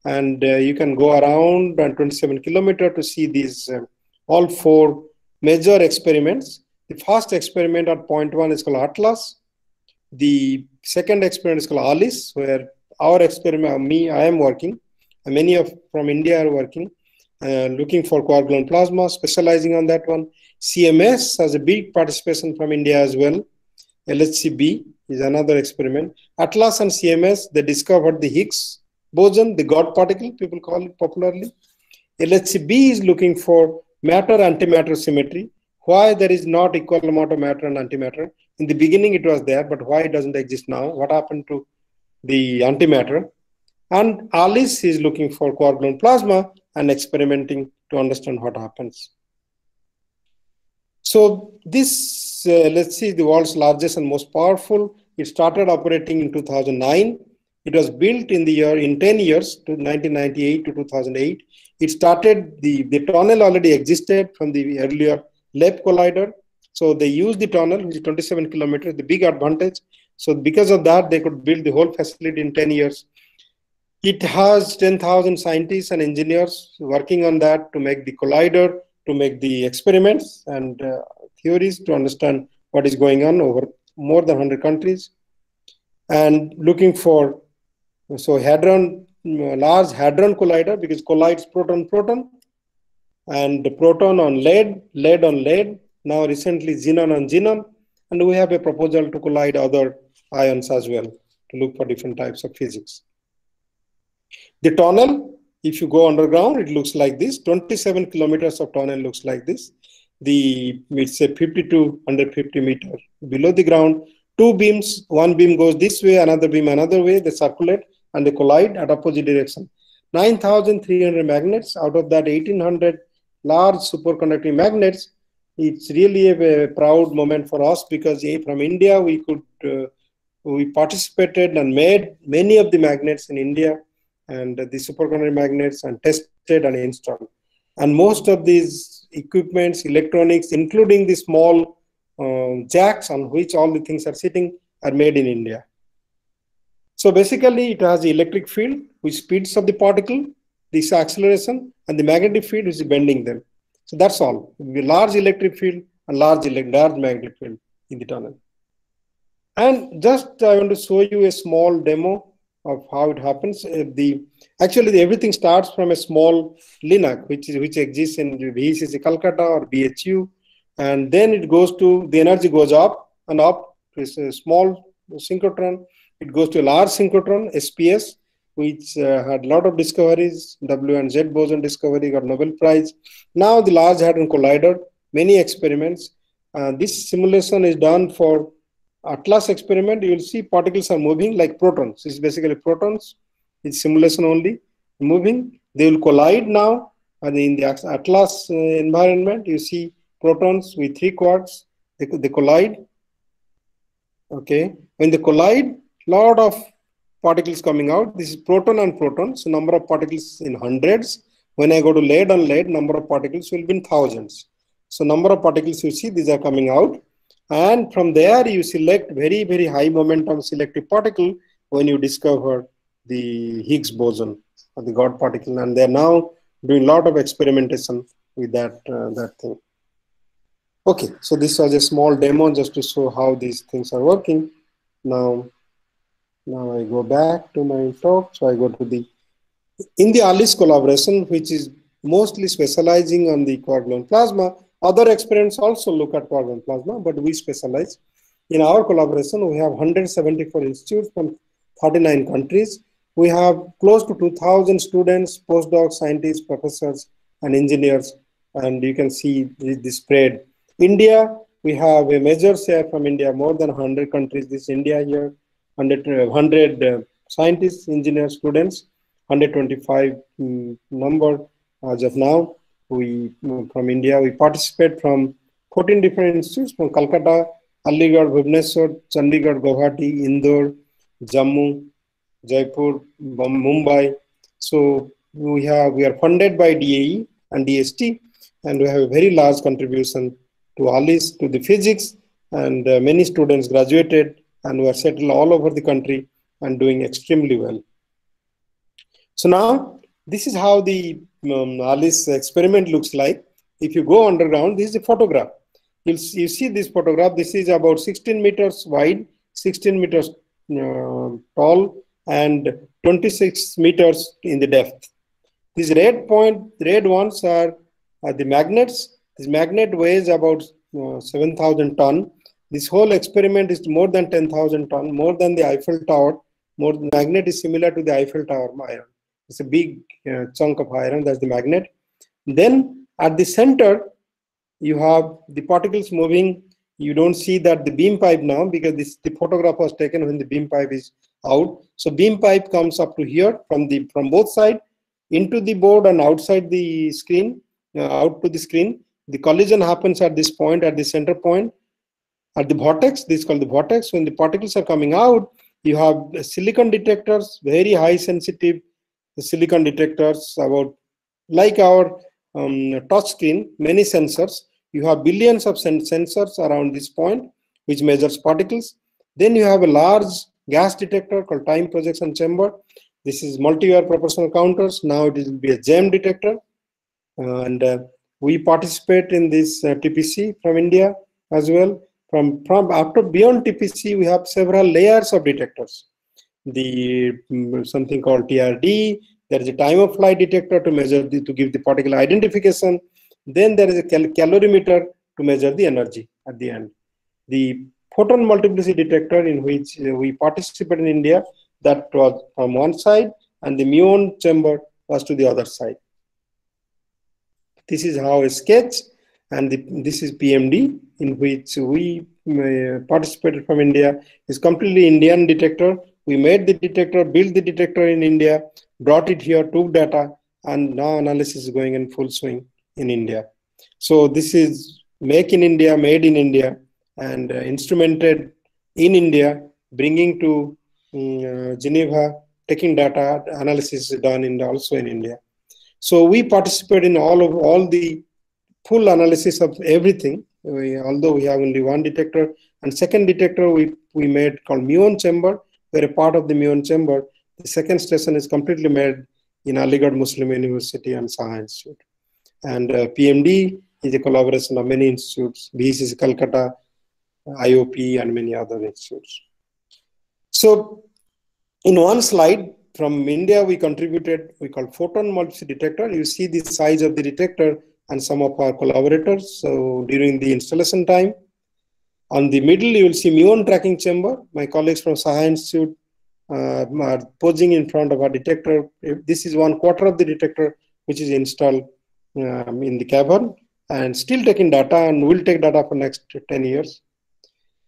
And uh, you can go around and 27 kilometer to see these uh, all four major experiments. The first experiment at point one is called Atlas. The second experiment is called ALICE, where our experiment, me, I am working, many of from India are working, uh, looking for quark gluon plasma, specializing on that one. CMS has a big participation from India as well. LHCb is another experiment. Atlas and CMS, they discovered the Higgs boson, the God particle, people call it popularly. LHCb is looking for matter antimatter symmetry. Why there is not equal amount of matter and antimatter? In the beginning it was there, but why it doesn't exist now? What happened to the antimatter? And ALICE is looking for quark gluon plasma and experimenting to understand what happens. So this, uh, let's see, the world's largest and most powerful. It started operating in 2009. It was built in the year, in 10 years, to 1998 to 2008. It started, the, the tunnel already existed from the earlier LEP collider. So they use the tunnel, which is 27 kilometers, the big advantage. So because of that, they could build the whole facility in 10 years. It has 10,000 scientists and engineers working on that to make the collider, to make the experiments and uh, theories to understand what is going on over more than 100 countries. And looking for, so hadron, large hadron collider because collides proton-proton and the proton on lead, lead on lead, now recently xenon on xenon, and we have a proposal to collide other ions as well to look for different types of physics. The tunnel, if you go underground, it looks like this. 27 kilometers of tunnel looks like this. The it's a 50 to 150 meter below the ground. Two beams, one beam goes this way, another beam another way. They circulate and they collide at opposite direction. 9,300 magnets. Out of that, 1,800 large superconducting magnets. It's really a, a, proud moment for us because eh, from India we could uh, we participated and made many of the magnets in India and the superconducting magnets and tested and installed. And most of these equipments, electronics, including the small um, jacks on which all the things are sitting, are made in India. So basically, it has the electric field which speeds up the particle, this acceleration, and the magnetic field is bending them. So that's all. Large electric field and large, large magnetic field in the tunnel. And just I want to show you a small demo of how it happens. Uh, the actually the, everything starts from a small LINAC, which is which exists in VECC Calcutta or BHU, and then it goes to the energy goes up and up to a small synchrotron. It goes to a large synchrotron SPS, which uh, had a lot of discoveries. W and Z boson discovery got Nobel Prize. Now the Large Hadron Collider, many experiments. Uh, this simulation is done for Atlas experiment, you will see particles are moving like protons. It's basically protons. It's simulation only moving. They will collide now. And in the Atlas uh, environment, you see protons with three quarks. They, they collide. Okay. When they collide, lot of particles coming out. This is proton and proton. So number of particles in hundreds. When I go to lead on lead, number of particles will be in thousands. So number of particles you see, these are coming out. And from there, you select very, very high momentum selective particle when you discover the Higgs boson or the God particle. And they're now doing a lot of experimentation with that, uh, that thing. Okay, so this was a small demo just to show how these things are working. Now, now I go back to my talk. So I go to the, in the ALICE collaboration, which is mostly specializing on the quark gluon plasma, other experiments also look at quark gluon plasma, but we specialize. In our collaboration, we have 174 institutes from 39 countries. We have close to 2,000 students, postdocs, scientists, professors, and engineers. And you can see the, the spread. India, we have a major share from India, more than 100 countries. This India here, 100, 100 uh, scientists, engineers, students, 125 um, number as of now we from India. We participate from 14 different institutes from Calcutta, Aligarh, Bhubaneswar, Chandigarh, Guwahati, Indore, Jammu, Jaipur, Mumbai. So we have we are funded by DAE and DST, and we have a very large contribution to ALICE, to the physics, and uh, many students graduated and were settled all over the country and doing extremely well. So now this is how the um, ALICE experiment looks like. if you go underground, this is a photograph. You'll you see this photograph. This is about 16 meters wide, 16 meters uh, tall, and 26 meters in the depth. These red point, red ones are, are the magnets. This magnet weighs about uh, 7,000 ton. This whole experiment is more than 10,000 ton, more than the Eiffel Tower. More the magnet is similar to the Eiffel Tower iron. It's a big uh, chunk of iron. That's the magnet. Then at the center, you have the particles moving. You don't see that the beam pipe now because this the photograph was taken when the beam pipe is out. So beam pipe comes up to here from the from both side into the board and outside the screen, uh, out to the screen. The collision happens at this point, at the center point, at the vortex. This is called the vortex. When the particles are coming out, you have silicon detectors, very high sensitive silicon detectors, about like our um, touch screen, many sensors. You have billions of sen sensors around this point, which measures particles. Then you have a large gas detector called time projection chamber. This is multi-wire proportional counters. Now it will be a gem detector. Uh, and uh, we participate in this uh, TPC from India as well. From, from after beyond TPC, we have several layers of detectors. The mm, something called TRD. There is a time of flight detector to measure the, to give the particle identification. Then there is a cal calorimeter to measure the energy at the end. The photon multiplicity detector in which uh, we participate in India that was from one side and the muon chamber was to the other side. This is how a sketch and the, this is PMD in which we uh, participated from India. It's completely Indian detector. We made the detector, built the detector in India, brought it here, took data, and now analysis is going in full swing in India. So this is make in India, made in India, and uh, instrumented in India, bringing to um, Geneva, taking data analysis is done in also in India. So we participate in all of all the full analysis of everything. We, although we have only one detector, and second detector we we made called muon chamber. We're a part of the muon chamber. The second station is completely made in Aligarh Muslim University and Saha Institute. And uh, PMD is a collaboration of many institutes. VECC Calcutta, IOP, and many other institutes. So in one slide from India, we contributed, we call photon multiplicity detector. You see the size of the detector and some of our collaborators. So during the installation time, on the middle, you will see muon tracking chamber. My colleagues from Saha Institute uh, are posing in front of our detector. This is one quarter of the detector, which is installed um, in the cavern and still taking data and will take data for next 10 years.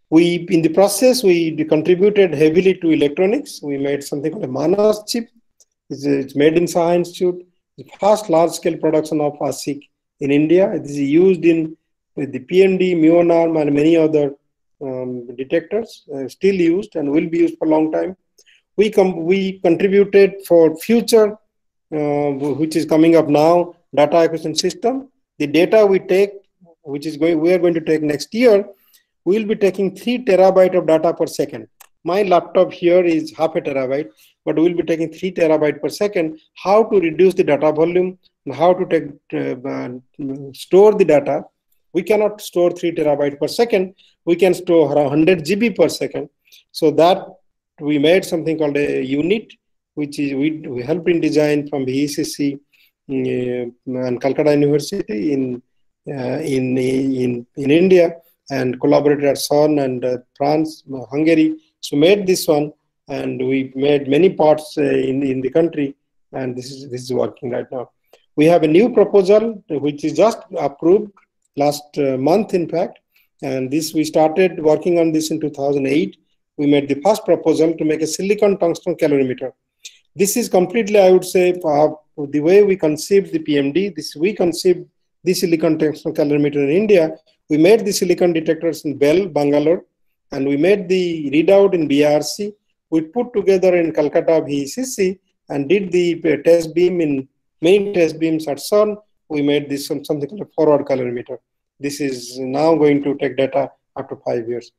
We, in the process, we contributed heavily to electronics. We made something called a Manas chip. It's, it's made in Saha Institute. The first large-scale production of ASIC in India. It is used in the PMD, MuonARM, and many other um, detectors. Uh, still used and will be used for a long time. We com we contributed for future, uh, which is coming up now, data acquisition system. The data we take, which is going, we are going to take next year, we will be taking three terabyte of data per second. My laptop here is half a terabyte, but we'll be taking three terabyte per second. How to reduce the data volume how to take uh, store the data. We cannot store three terabyte per second. We can store around 100 GB per second. So that we made something called a unit, which is we, we helped in design from VECC uh, and Calcutta University in uh, in in in India and collaborated at CERN and uh, France, Hungary. So made this one, and we made many parts uh, in in the country, and this is this is working right now. We have a new proposal which is just approved last uh, month, in fact, and this we started working on this in 2008. We made the first proposal to make a silicon tungsten calorimeter. This is completely, I would say, uh, the way we conceived the PMD. This we conceived the silicon tungsten calorimeter in India we made the silicon detectors in Bell, Bangalore, and we made the readout in BRC. We put together in Calcutta VECC and did the uh, test beam in main test beams at CERN. We made this something called a forward calorimeter. This is now going to take data after five years.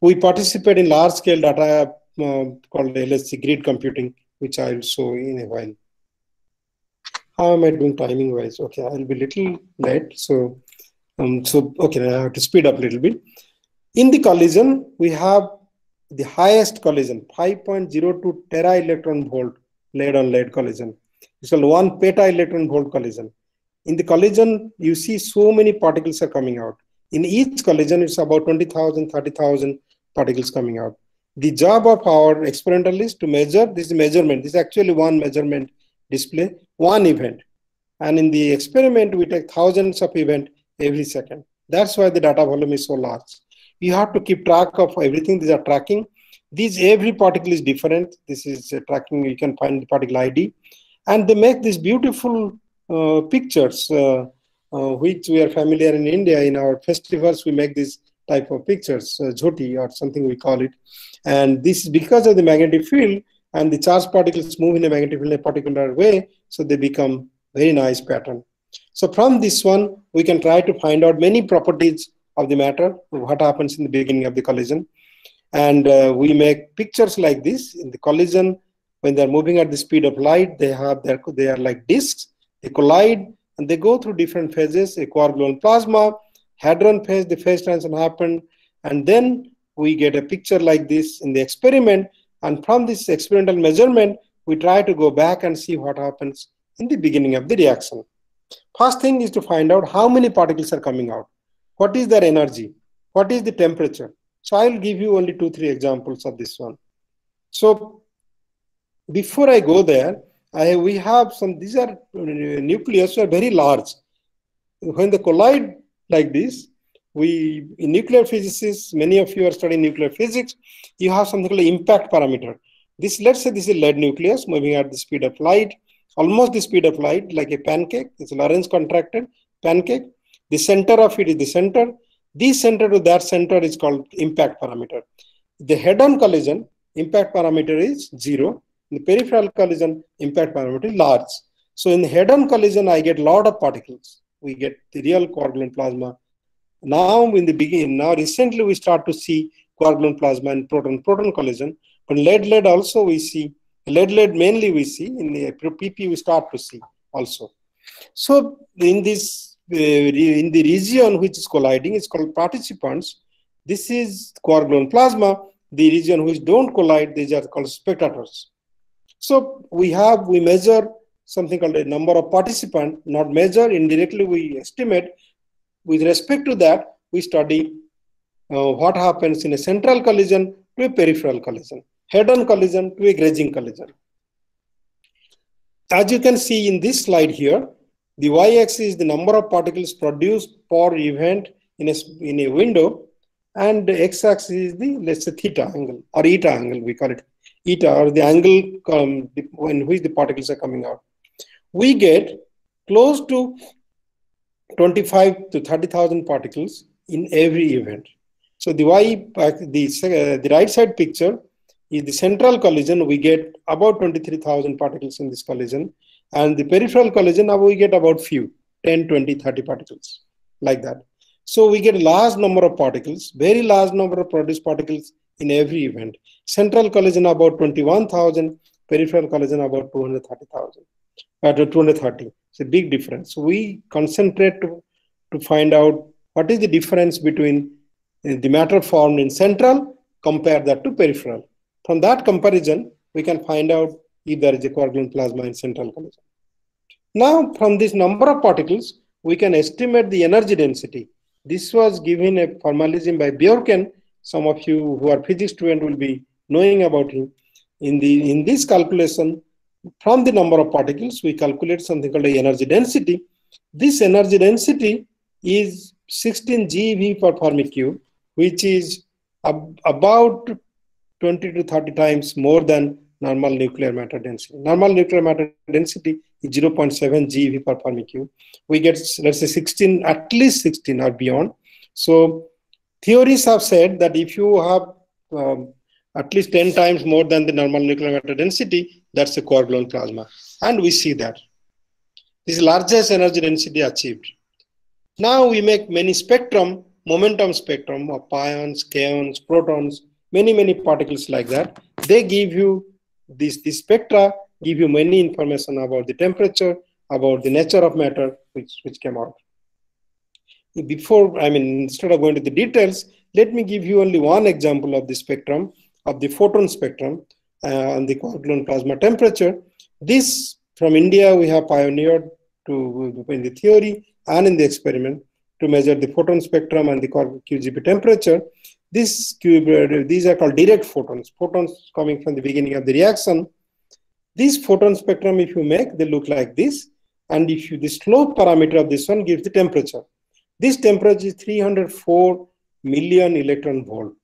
We participate in large scale data uh, called LSC grid computing, which I will show in a while. how am I doing timing wise? Okay, I'll be a little late. So, um, so okay, I have to speed up a little bit. In the collision, we have the highest collision, 5.02 tera electron volt lead on lead collision. It's called one peta electron volt collision. In the collision, you see so many particles are coming out. In each collision, it's about 20,000, 30,000 particles coming out. The job of our experimentalist to measure this measurement. This is actually one measurement display, one event. And in the experiment, we take thousands of events every second. That's why the data volume is so large. You have to keep track of everything. These are tracking. These every particle is different. This is tracking. You can find the particle ID, and they make these beautiful uh, pictures, uh, uh, which we are familiar in India. In our festivals, we make these type of pictures, uh, jhoti or something we call it. And this is because of the magnetic field, and the charged particles move in a magnetic field in a particular way, so they become very nice pattern. So from this one, we can try to find out many properties of the matter, what happens in the beginning of the collision. And uh, we make pictures like this in the collision. When they're moving at the speed of light, they have their, they are like disks. They collide and they go through different phases. A quark gluon plasma, hadron phase, the phase transition happened, and then we get a picture like this in the experiment. And from this experimental measurement, we try to go back and see what happens in the beginning of the reaction. First thing is to find out how many particles are coming out. What is their energy? What is the temperature? So I'll give you only two, three examples of this one. So before I go there, I, we have some, these are uh, nucleus are very large. When they collide like this, we, in nuclear physicists, many of you are studying nuclear physics, you have something called impact parameter. This, let's say this is lead nucleus moving at the speed of light, almost the speed of light, like a pancake. It's Lorentz contracted pancake. The center of it is the center. This center to that center is called impact parameter. The head-on collision, impact parameter is zero. In the peripheral collision, impact parameter is large. So in the head-on collision, I get a lot of particles. We get the real gluon plasma. Now in the beginning, now recently we start to see gluon plasma and proton-proton collision. But lead-lead also we see, lead-lead mainly we see, in the PP we start to see also. So in this uh, in the region which is colliding it's called participants. This is gluon plasma. The region which don't collide, these are called spectators. So we have, we measure something called a number of participants, not measure, indirectly we estimate. With respect to that, we study uh, what happens in a central collision to a peripheral collision, head-on collision to a grazing collision. As you can see in this slide here, the y-axis is the number of particles produced per event in a, in a window, and the x-axis is the, let's say, theta angle or eta angle, we call it eta, or the angle um, in which the particles are coming out. We get close to 25 to 30,000 particles in every event. So the y, uh, the, uh, the right side picture is the central collision. We get about 23,000 particles in this collision. And the peripheral collision, now we get about few, 10, 20, 30 particles, like that. So we get a large number of particles, very large number of produced particles in every event. Central collision about 21,000, peripheral collision about 230,000, uh, 230. It's a big difference. We concentrate to, to find out what is the difference between uh, the matter formed in central, compare that to peripheral. From that comparison, we can find out if there is a gluon plasma in central collision. Now, from this number of particles, we can estimate the energy density. This was given a formalism by Bjorken. Some of you who are physics students will be knowing about him. In, the, in this calculation, from the number of particles, we calculate something called energy density. This energy density is 16 GeV per Fermi cube, which is ab about 20 to 30 times more than normal nuclear matter density. Normal nuclear matter density is 0.7 GeV per Fermi cube. We get, let's say 16, at least 16 or beyond. So theories have said that if you have um, at least 10 times more than the normal nuclear matter density, that's a quark gluon plasma. And we see that. This largest energy density achieved. Now we make many spectrum, momentum spectrum of pions, kaons, protons, many, many particles like that. They give you this, this spectra give you many information about the temperature, about the nature of matter which, which came out. Before, I mean, instead of going to the details, let me give you only one example of the spectrum, of the photon spectrum uh, and the quark-gluon plasma temperature. This, from India, we have pioneered to in the theory and in the experiment to measure the photon spectrum and the QGP temperature. This, these are called direct photons, photons coming from the beginning of the reaction. This photon spectrum, if you make, they look like this. And if you, the slope parameter of this one gives the temperature. This temperature is 304 million electron volt.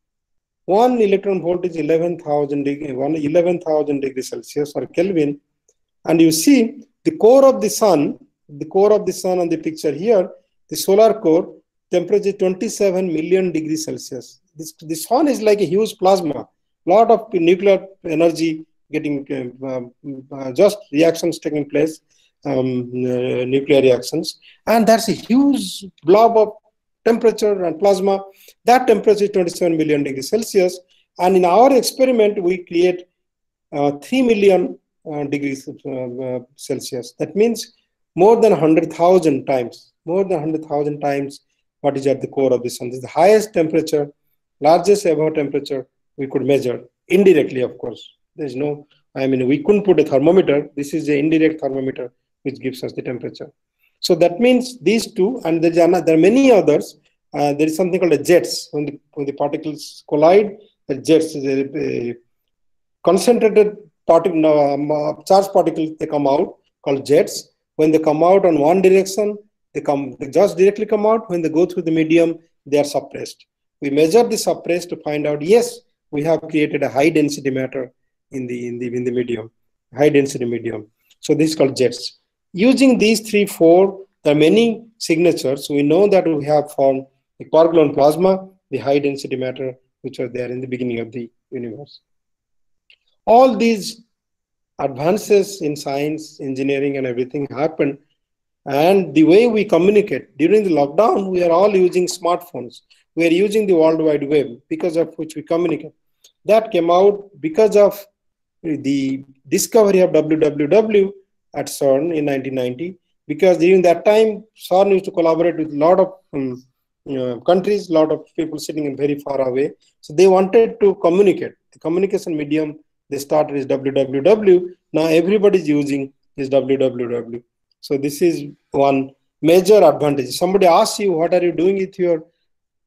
One electron volt is 11,000 degree, 11,000 degrees Celsius or Kelvin. And you see the core of the sun, the core of the sun on the picture here, the solar core, temperature 27 million degrees Celsius. This, the sun is like a huge plasma, lot of nuclear energy getting uh, uh, just reactions taking place um, uh, nuclear reactions. And that's a huge blob of temperature and plasma. That temperature is 27 million degrees Celsius. And in our experiment, we create uh, 3 million uh, degrees uh, Celsius. That means more than 100,000 times, more than 100,000 times what is at the core of the sun. This is the highest temperature, largest ever temperature we could measure, indirectly, of course. There's no, I mean, we couldn't put a thermometer. This is the indirect thermometer which gives us the temperature. So that means these two, and there are, many others. Uh, there is something called a jets. When the, when the particles collide, the jets, the, concentrated particle, um, uh, charge particles, they come out called jets. When they come out on one direction, they come they just directly come out. When they go through the medium, they are suppressed. We measure the suppressed to find out, yes, we have created a high density matter in the in the in the medium, high density medium. So this is called jets. Using these three, four, are many signatures. We know that we have found the quark-gluon plasma, the high density matter, which are there in the beginning of the universe. All these advances in science, engineering, and everything happened. And the way we communicate during the lockdown, we are all using smartphones. We are using the World Wide Web because of which we communicate. That came out because of the discovery of WWW at CERN in 1990 because during that time CERN used to collaborate with a lot of um, know, countries, a lot of people sitting in very far away. So they wanted to communicate. The communication medium they started is www. Now everybody is using is www. So this is one major advantage. Somebody asks you, what are you doing with your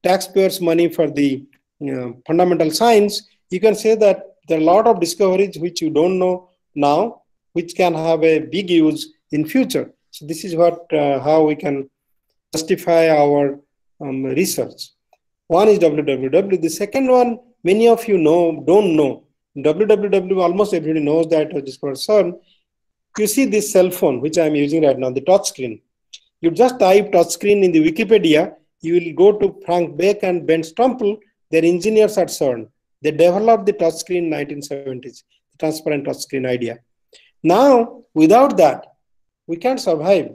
taxpayers' money for the you know, fundamental science? You can say that there are a lot of discoveries which you don't know now, which can have a big use in future. So this is what uh, how we can justify our um, research. One is www. The second one, many of you know, don't know. www, almost everybody knows that this person. You see this cell phone, which I'm using right now, the touch screen. You just type touch screen in the Wikipedia, you will go to Frank Beck and Bent Stumpe, they're engineers at CERN. They developed the touch screen in 1970s, the transparent touch screen idea. Now, without that, we can't survive.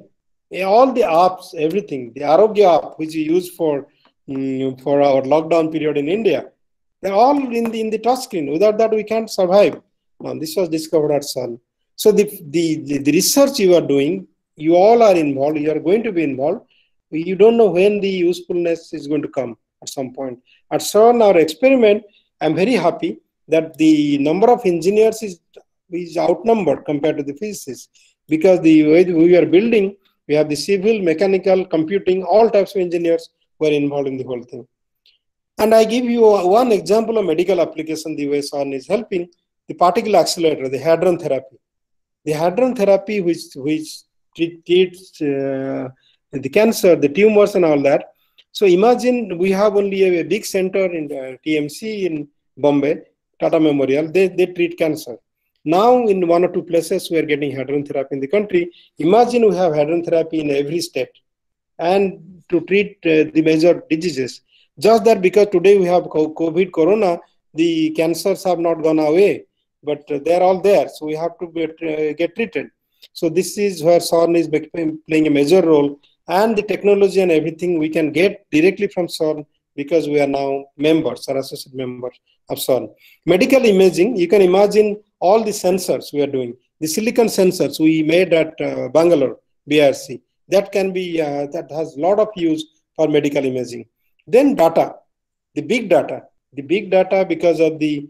All the apps, everything, the Arogya app, which we use for, um, for our lockdown period in India, they're all in the, in the touchscreen. Without that, we can't survive. Now, this was discovered at CERN. So the, the, the, the research you are doing, you all are involved, you are going to be involved. You don't know when the usefulness is going to come at some point. At CERN, our experiment, I'm very happy that the number of engineers is is outnumbered compared to the physicists because the way we are building, we have the civil, mechanical, computing, all types of engineers who are involved in the whole thing. And I give you one example of medical application the way CERN is helping, the particle accelerator, the hadron therapy. The hadron therapy which, which treats uh, the cancer, the tumors and all that. So imagine we have only a, a big center in the TMC in Bombay, Tata Memorial, they, they treat cancer. Now, in one or two places, we are getting hadron therapy in the country. Imagine we have hadron therapy in every state and to treat uh, the major diseases. Just that because today we have COVID, corona, the cancers have not gone away, but uh, they're all there. So we have to get, uh, get treated. So this is where CERN is playing a major role. And the technology and everything we can get directly from CERN because we are now members or associate members of CERN. Medical imaging, you can imagine all the sensors we are doing. The silicon sensors we made at uh, Bangalore, BRC. That can be, uh, that has a lot of use for medical imaging. Then data, the big data, the big data because of the,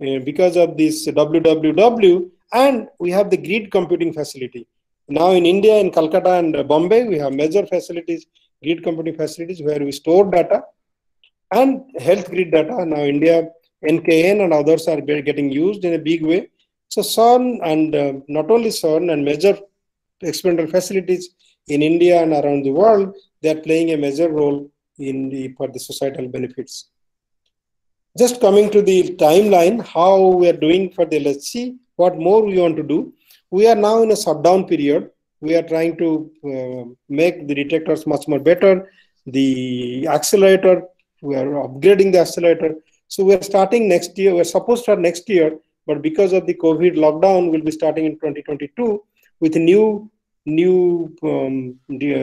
uh, because of this WWW and we have the grid computing facility. Now in India, in Calcutta and Bombay, we have major facilities, grid computing facilities where we store data and health grid data. Now India, NKN and others are getting used in a big way. So CERN and uh, not only CERN and major experimental facilities in India and around the world, they are playing a major role in the, for the societal benefits. Just coming to the timeline, how we are doing for the, let's see what more we want to do. We are now in a shutdown period. We are trying to uh, make the detectors much more better. The accelerator, we are upgrading the accelerator. So we are starting next year. We're supposed to start next year, but because of the COVID lockdown, we'll be starting in 2022 with a new new um,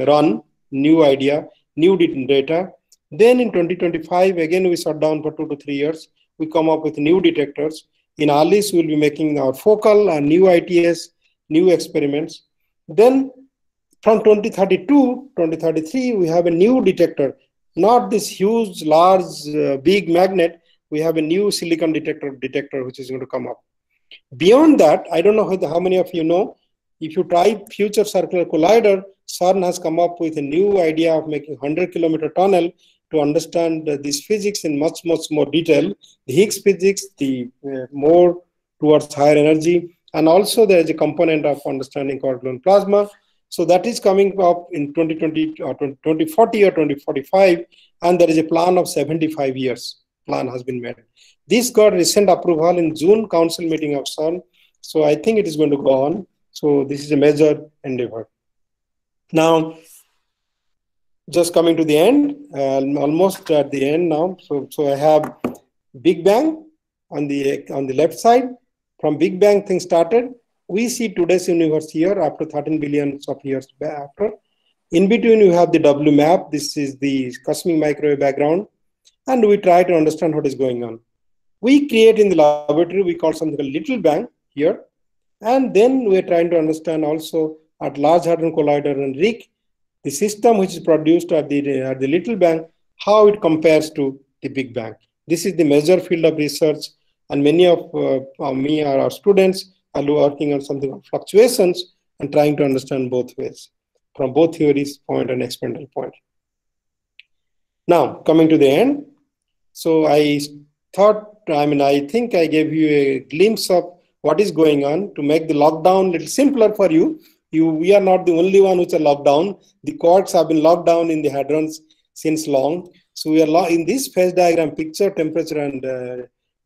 run, new idea, new data. Then in 2025, again we shut down for two to three years. We come up with new detectors. In ALICE, we'll be making our FoCal and new ITS, new experiments. Then from 2032, 2033, we have a new detector, not this huge, large, uh, big magnet. We have a new silicon detector detector which is going to come up. Beyond that, I don't know how, many of you know, if you try Future Circular Collider, CERN has come up with a new idea of making 100 kilometer tunnel to understand uh, this physics in much, much more detail. The Higgs physics, the uh, more towards higher energy, and also there is a component of understanding quark-gluon plasma. So that is coming up in 2020 or 2040 or 2045, and there is a plan of 75 years. Plan has been made. This got recent approval in June council meeting of CERN. So I think it is going to go on. So this is a major endeavor. Now, just coming to the end, uh, almost at the end now. So, so I have Big Bang on the on the left side. From Big Bang, things started. We see today's universe here after 13 billions of years after. In between, you have the WMAP. This is the cosmic microwave background, and we try to understand what is going on. We create in the laboratory. We call something a little bang here, and then we're trying to understand also at Large Hadron Collider and RHIC the system which is produced at the, at the little bang, how it compares to the big bang. This is the major field of research and many of uh, me or our students are working on something of fluctuations and trying to understand both ways from both theories point and experimental point. Now, coming to the end. So I thought, I mean, I think I gave you a glimpse of what is going on to make the lockdown a little simpler for you you, we are not the only one which are locked down. The quarks have been locked down in the hadrons since long. So we are in this phase diagram picture, temperature and uh,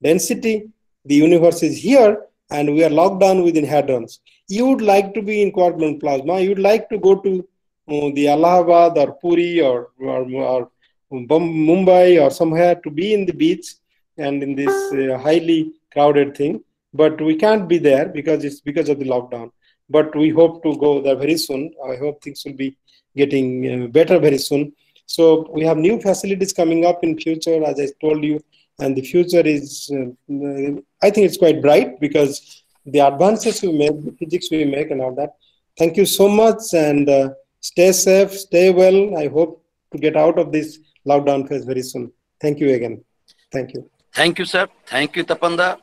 density. The universe is here and we are locked down within hadrons. You would like to be in quark plasma. You would like to go to uh, the Allahabad or Puri or, or, or, Mumbai or somewhere to be in the beach and in this uh, highly crowded thing. But we can't be there because it's because of the lockdown but we hope to go there very soon. I hope things will be getting uh, better very soon. So we have new facilities coming up in future, as I told you, and the future is, uh, I think it's quite bright because the advances we make, the physics we make and all that. Thank you so much and uh, stay safe, stay well. I hope to get out of this lockdown phase very soon. Thank you again. Thank you. Thank you, sir. Thank you, Tapanda.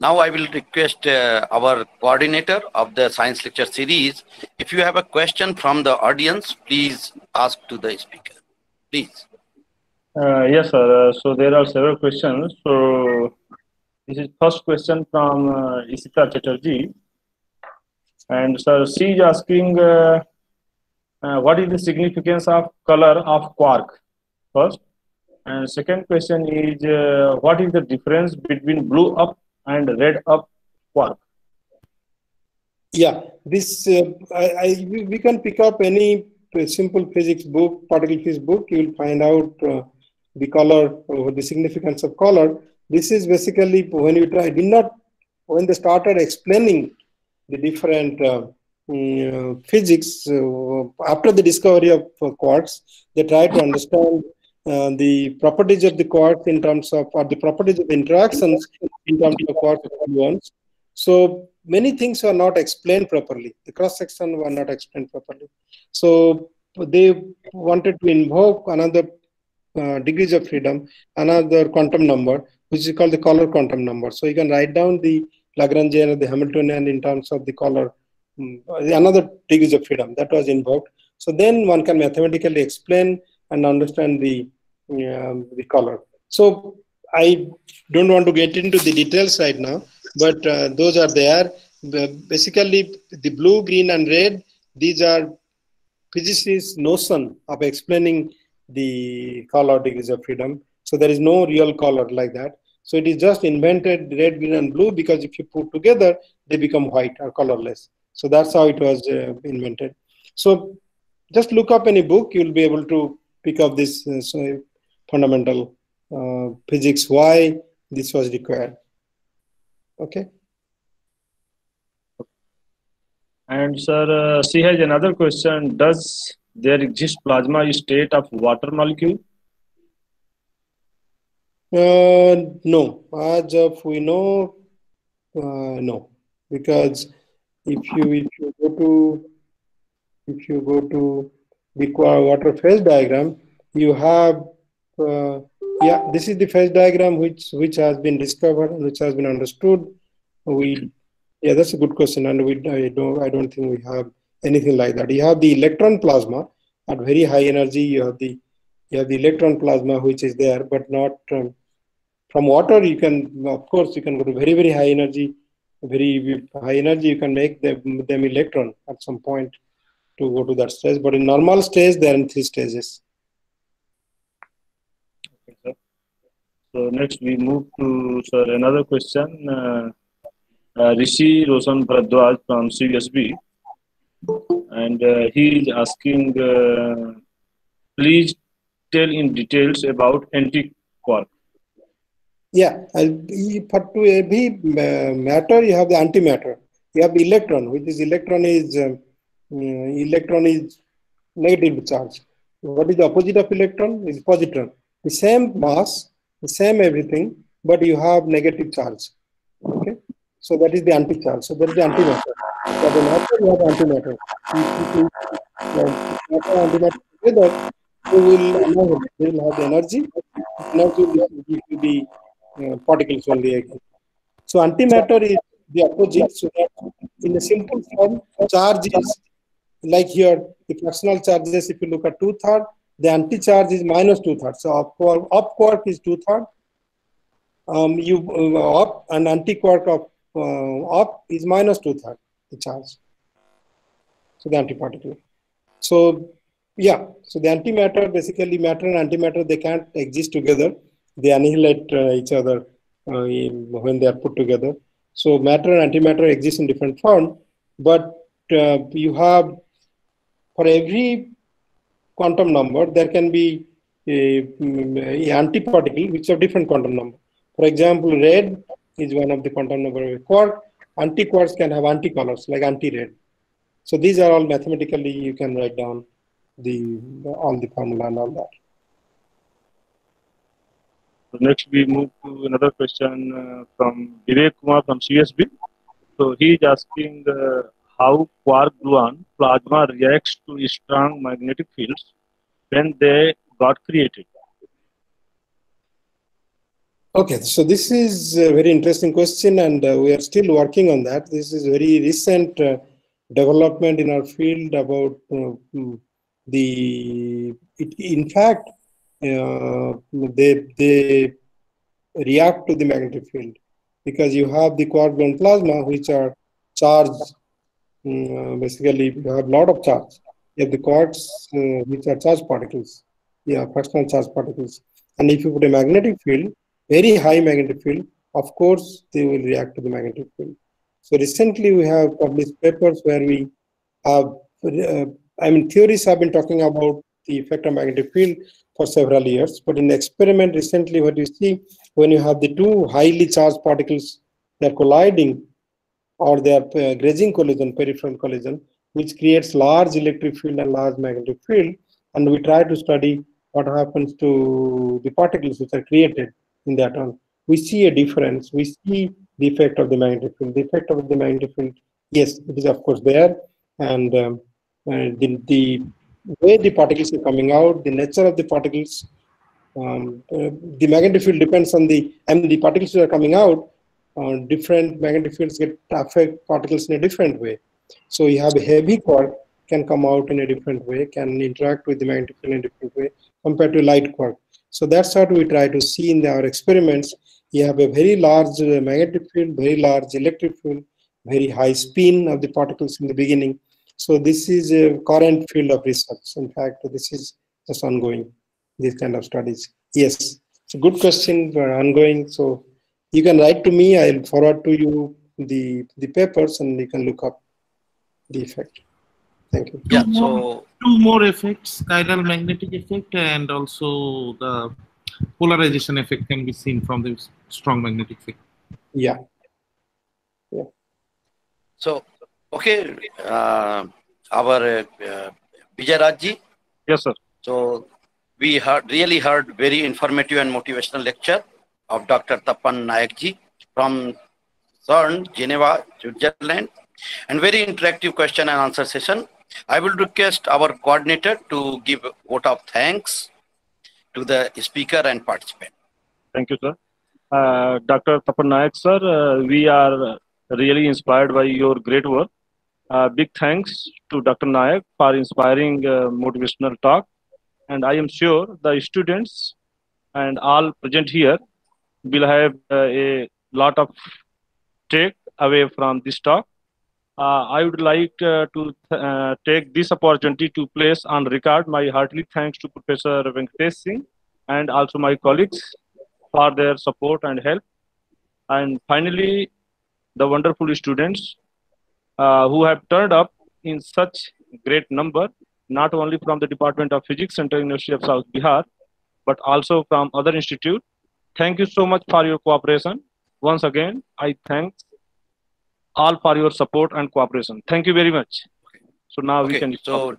Now I will request uh, our coordinator of the science lecture series. If you have a question from the audience, please ask to the speaker. Please. Uh, yes, sir. Uh, so there are several questions. So this is first question from uh, Isita Chatterjee. And sir, she is asking uh, uh, what is the significance of color of quark first. And second question is uh, what is the difference between blue up and red up quark. Yeah, this uh, I, I, we can pick up any simple physics book, particle physics book. You will find out uh, the color, or the significance of color. This is basically when you try did not when they started explaining the different uh, physics uh, after the discovery of uh, quarks, they try to understand uh, the properties of the quarks in terms of or the properties of interactions in terms of quark gluons. So many things were not explained properly. The cross section were not explained properly. So they wanted to invoke another uh, degrees of freedom, another quantum number, which is called the color quantum number. So you can write down the Lagrangian or the Hamiltonian in terms of the color, um, another degrees of freedom that was invoked. So then one can mathematically explain and understand the um, the color. So I don't want to get into the details right now, but uh, those are there. Basically, the blue, green, and red. These are physicists' notion of explaining the color degrees of freedom. So there is no real color like that. So it is just invented red, green, and blue because if you put together, they become white or colorless. So that's how it was uh, invented. So just look up any book, you'll be able to pick up this uh, so fundamental uh, physics, why this was required. Okay. And sir, uh, she has another question. Does there exist plasma state of water molecule? Uh, no, as of we know, uh, no, because if you if you go to if you go to the water phase diagram, you have uh, yeah, this is the phase diagram which which has been discovered, which has been understood. We yeah, that's a good question, and we I don't I don't think we have anything like that. You have the electron plasma at very high energy. You have the you have the electron plasma which is there, but not um, from water. You can of course you can go to very very high energy, very high energy. You can make them them electron at some point to go to that stage. But in normal stage, they are in three stages. So next we move to sir another question. Uh, uh, Rishi Roshan Bharadwaj from CSB, and uh, he is asking, uh, please tell in details about anti-quark. Yeah, for to every matter you have the antimatter. You have the electron, which is electron is uh, electron is negative charge. What is the opposite of electron? Is positron. The same mass the same everything, but you have negative charge. Okay, so that is the anti-charge. So that is the antimatter. So the matter you have antimatter. If you matter antimatter together, they will they will have the energy. Energy will you the uh, particles only again. So antimatter is the opposite. So that in a simple form, charge is like here, the fractional charges, if you look at two third, the anti-charge is minus two-thirds. So up quark, up quark is two-thirds. Um, you uh, up and anti-quark of uh, up is minus two-thirds, the charge. So the antiparticle. So yeah, so the antimatter, basically matter and antimatter, they can't exist together. They annihilate uh, each other uh, when they are put together. So matter and antimatter exist in different form, but uh, you have for every quantum number, there can be a, a antiparticle which of different quantum number. For example, red is one of the quantum number of a quark. Anti-quarks can have anticolors like anti-red. So these are all mathematically you can write down the all the formula and all that. Next we move to another question uh, from Vivek Kumar from CSB. So he is asking uh, how quark-gluon plasma reacts to strong magnetic fields when they got created. Okay, so this is a very interesting question, and uh, we are still working on that. This is very recent uh, development in our field about uh, hmm, the. It, in fact, uh, they they react to the magnetic field because you have the quark-gluon plasma, which are charged basically you have a lot of charge. You have the quarks uh, which are charged particles, yeah, fractional charge particles. And if you put a magnetic field, very high magnetic field, of course they will react to the magnetic field. So recently we have published papers where we have, uh, I mean, theories have been talking about the effect of magnetic field for several years, but in experiment recently, what you see when you have the two highly charged particles that are colliding, or their uh, grazing collision, peripheral collision, which creates large electric field and large magnetic field. And we try to study what happens to the particles which are created in that one. We see a difference. We see the effect of the magnetic field. The effect of the magnetic field, yes, it is of course there, and um, uh, the, the way the particles are coming out, the nature of the particles, um, uh, the magnetic field depends on the and the particles that are coming out. Uh, different magnetic fields get affect particles in a different way. So you have a heavy quark can come out in a different way, can interact with the magnetic field in a different way compared to light quark. So that's what we try to see in our experiments. You have a very large magnetic field, very large electric field, very high spin of the particles in the beginning. So this is a current field of research. In fact, this is just ongoing, these kind of studies. Yes, it's a good question, but ongoing. So you can write to me, I'll forward to you the, the papers and you can look up the effect. Thank you. Yeah, Two so two more effects chiral magnetic effect and also the polarization effect can be seen from the strong magnetic field Yeah. Yeah. So okay, uh, our uh, uh, Yes, sir. So we heard really heard very informative and motivational lecture of Dr. Tapan Nayakji from CERN, Geneva, Switzerland, and very interactive question and answer session. I will request our coordinator to give a vote of thanks to the speaker and participant. Thank you, sir. Uh, Dr. Tapan Nayak, sir, uh, we are really inspired by your great work. Uh, big thanks to Dr. Nayak for inspiring uh, motivational talk. And I am sure the students and all present here will have uh, a lot of take away from this talk. Uh, I would like uh, to uh, take this opportunity to place on record my heartily thanks to Professor Venkatesh Singh and also my colleagues for their support and help. And finally, the wonderful students uh, who have turned up in such great number, not only from the Department of Physics, Central University of South Bihar, but also from other institute. Thank you so much for your cooperation. Once again, I thank all for your support and cooperation. Thank you very much. So now we Okay, can. so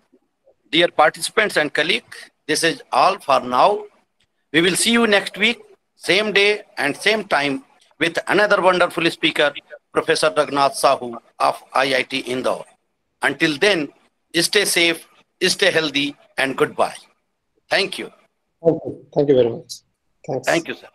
dear participants and colleague, this is all for now. We will see you next week, same day and same time with another wonderful speaker, Professor Raghunath Sahoo of IIT Indore. Until then, stay safe, stay healthy, and goodbye. Thank you. Thank you. Thank you very much. Thanks. Thank you, sir.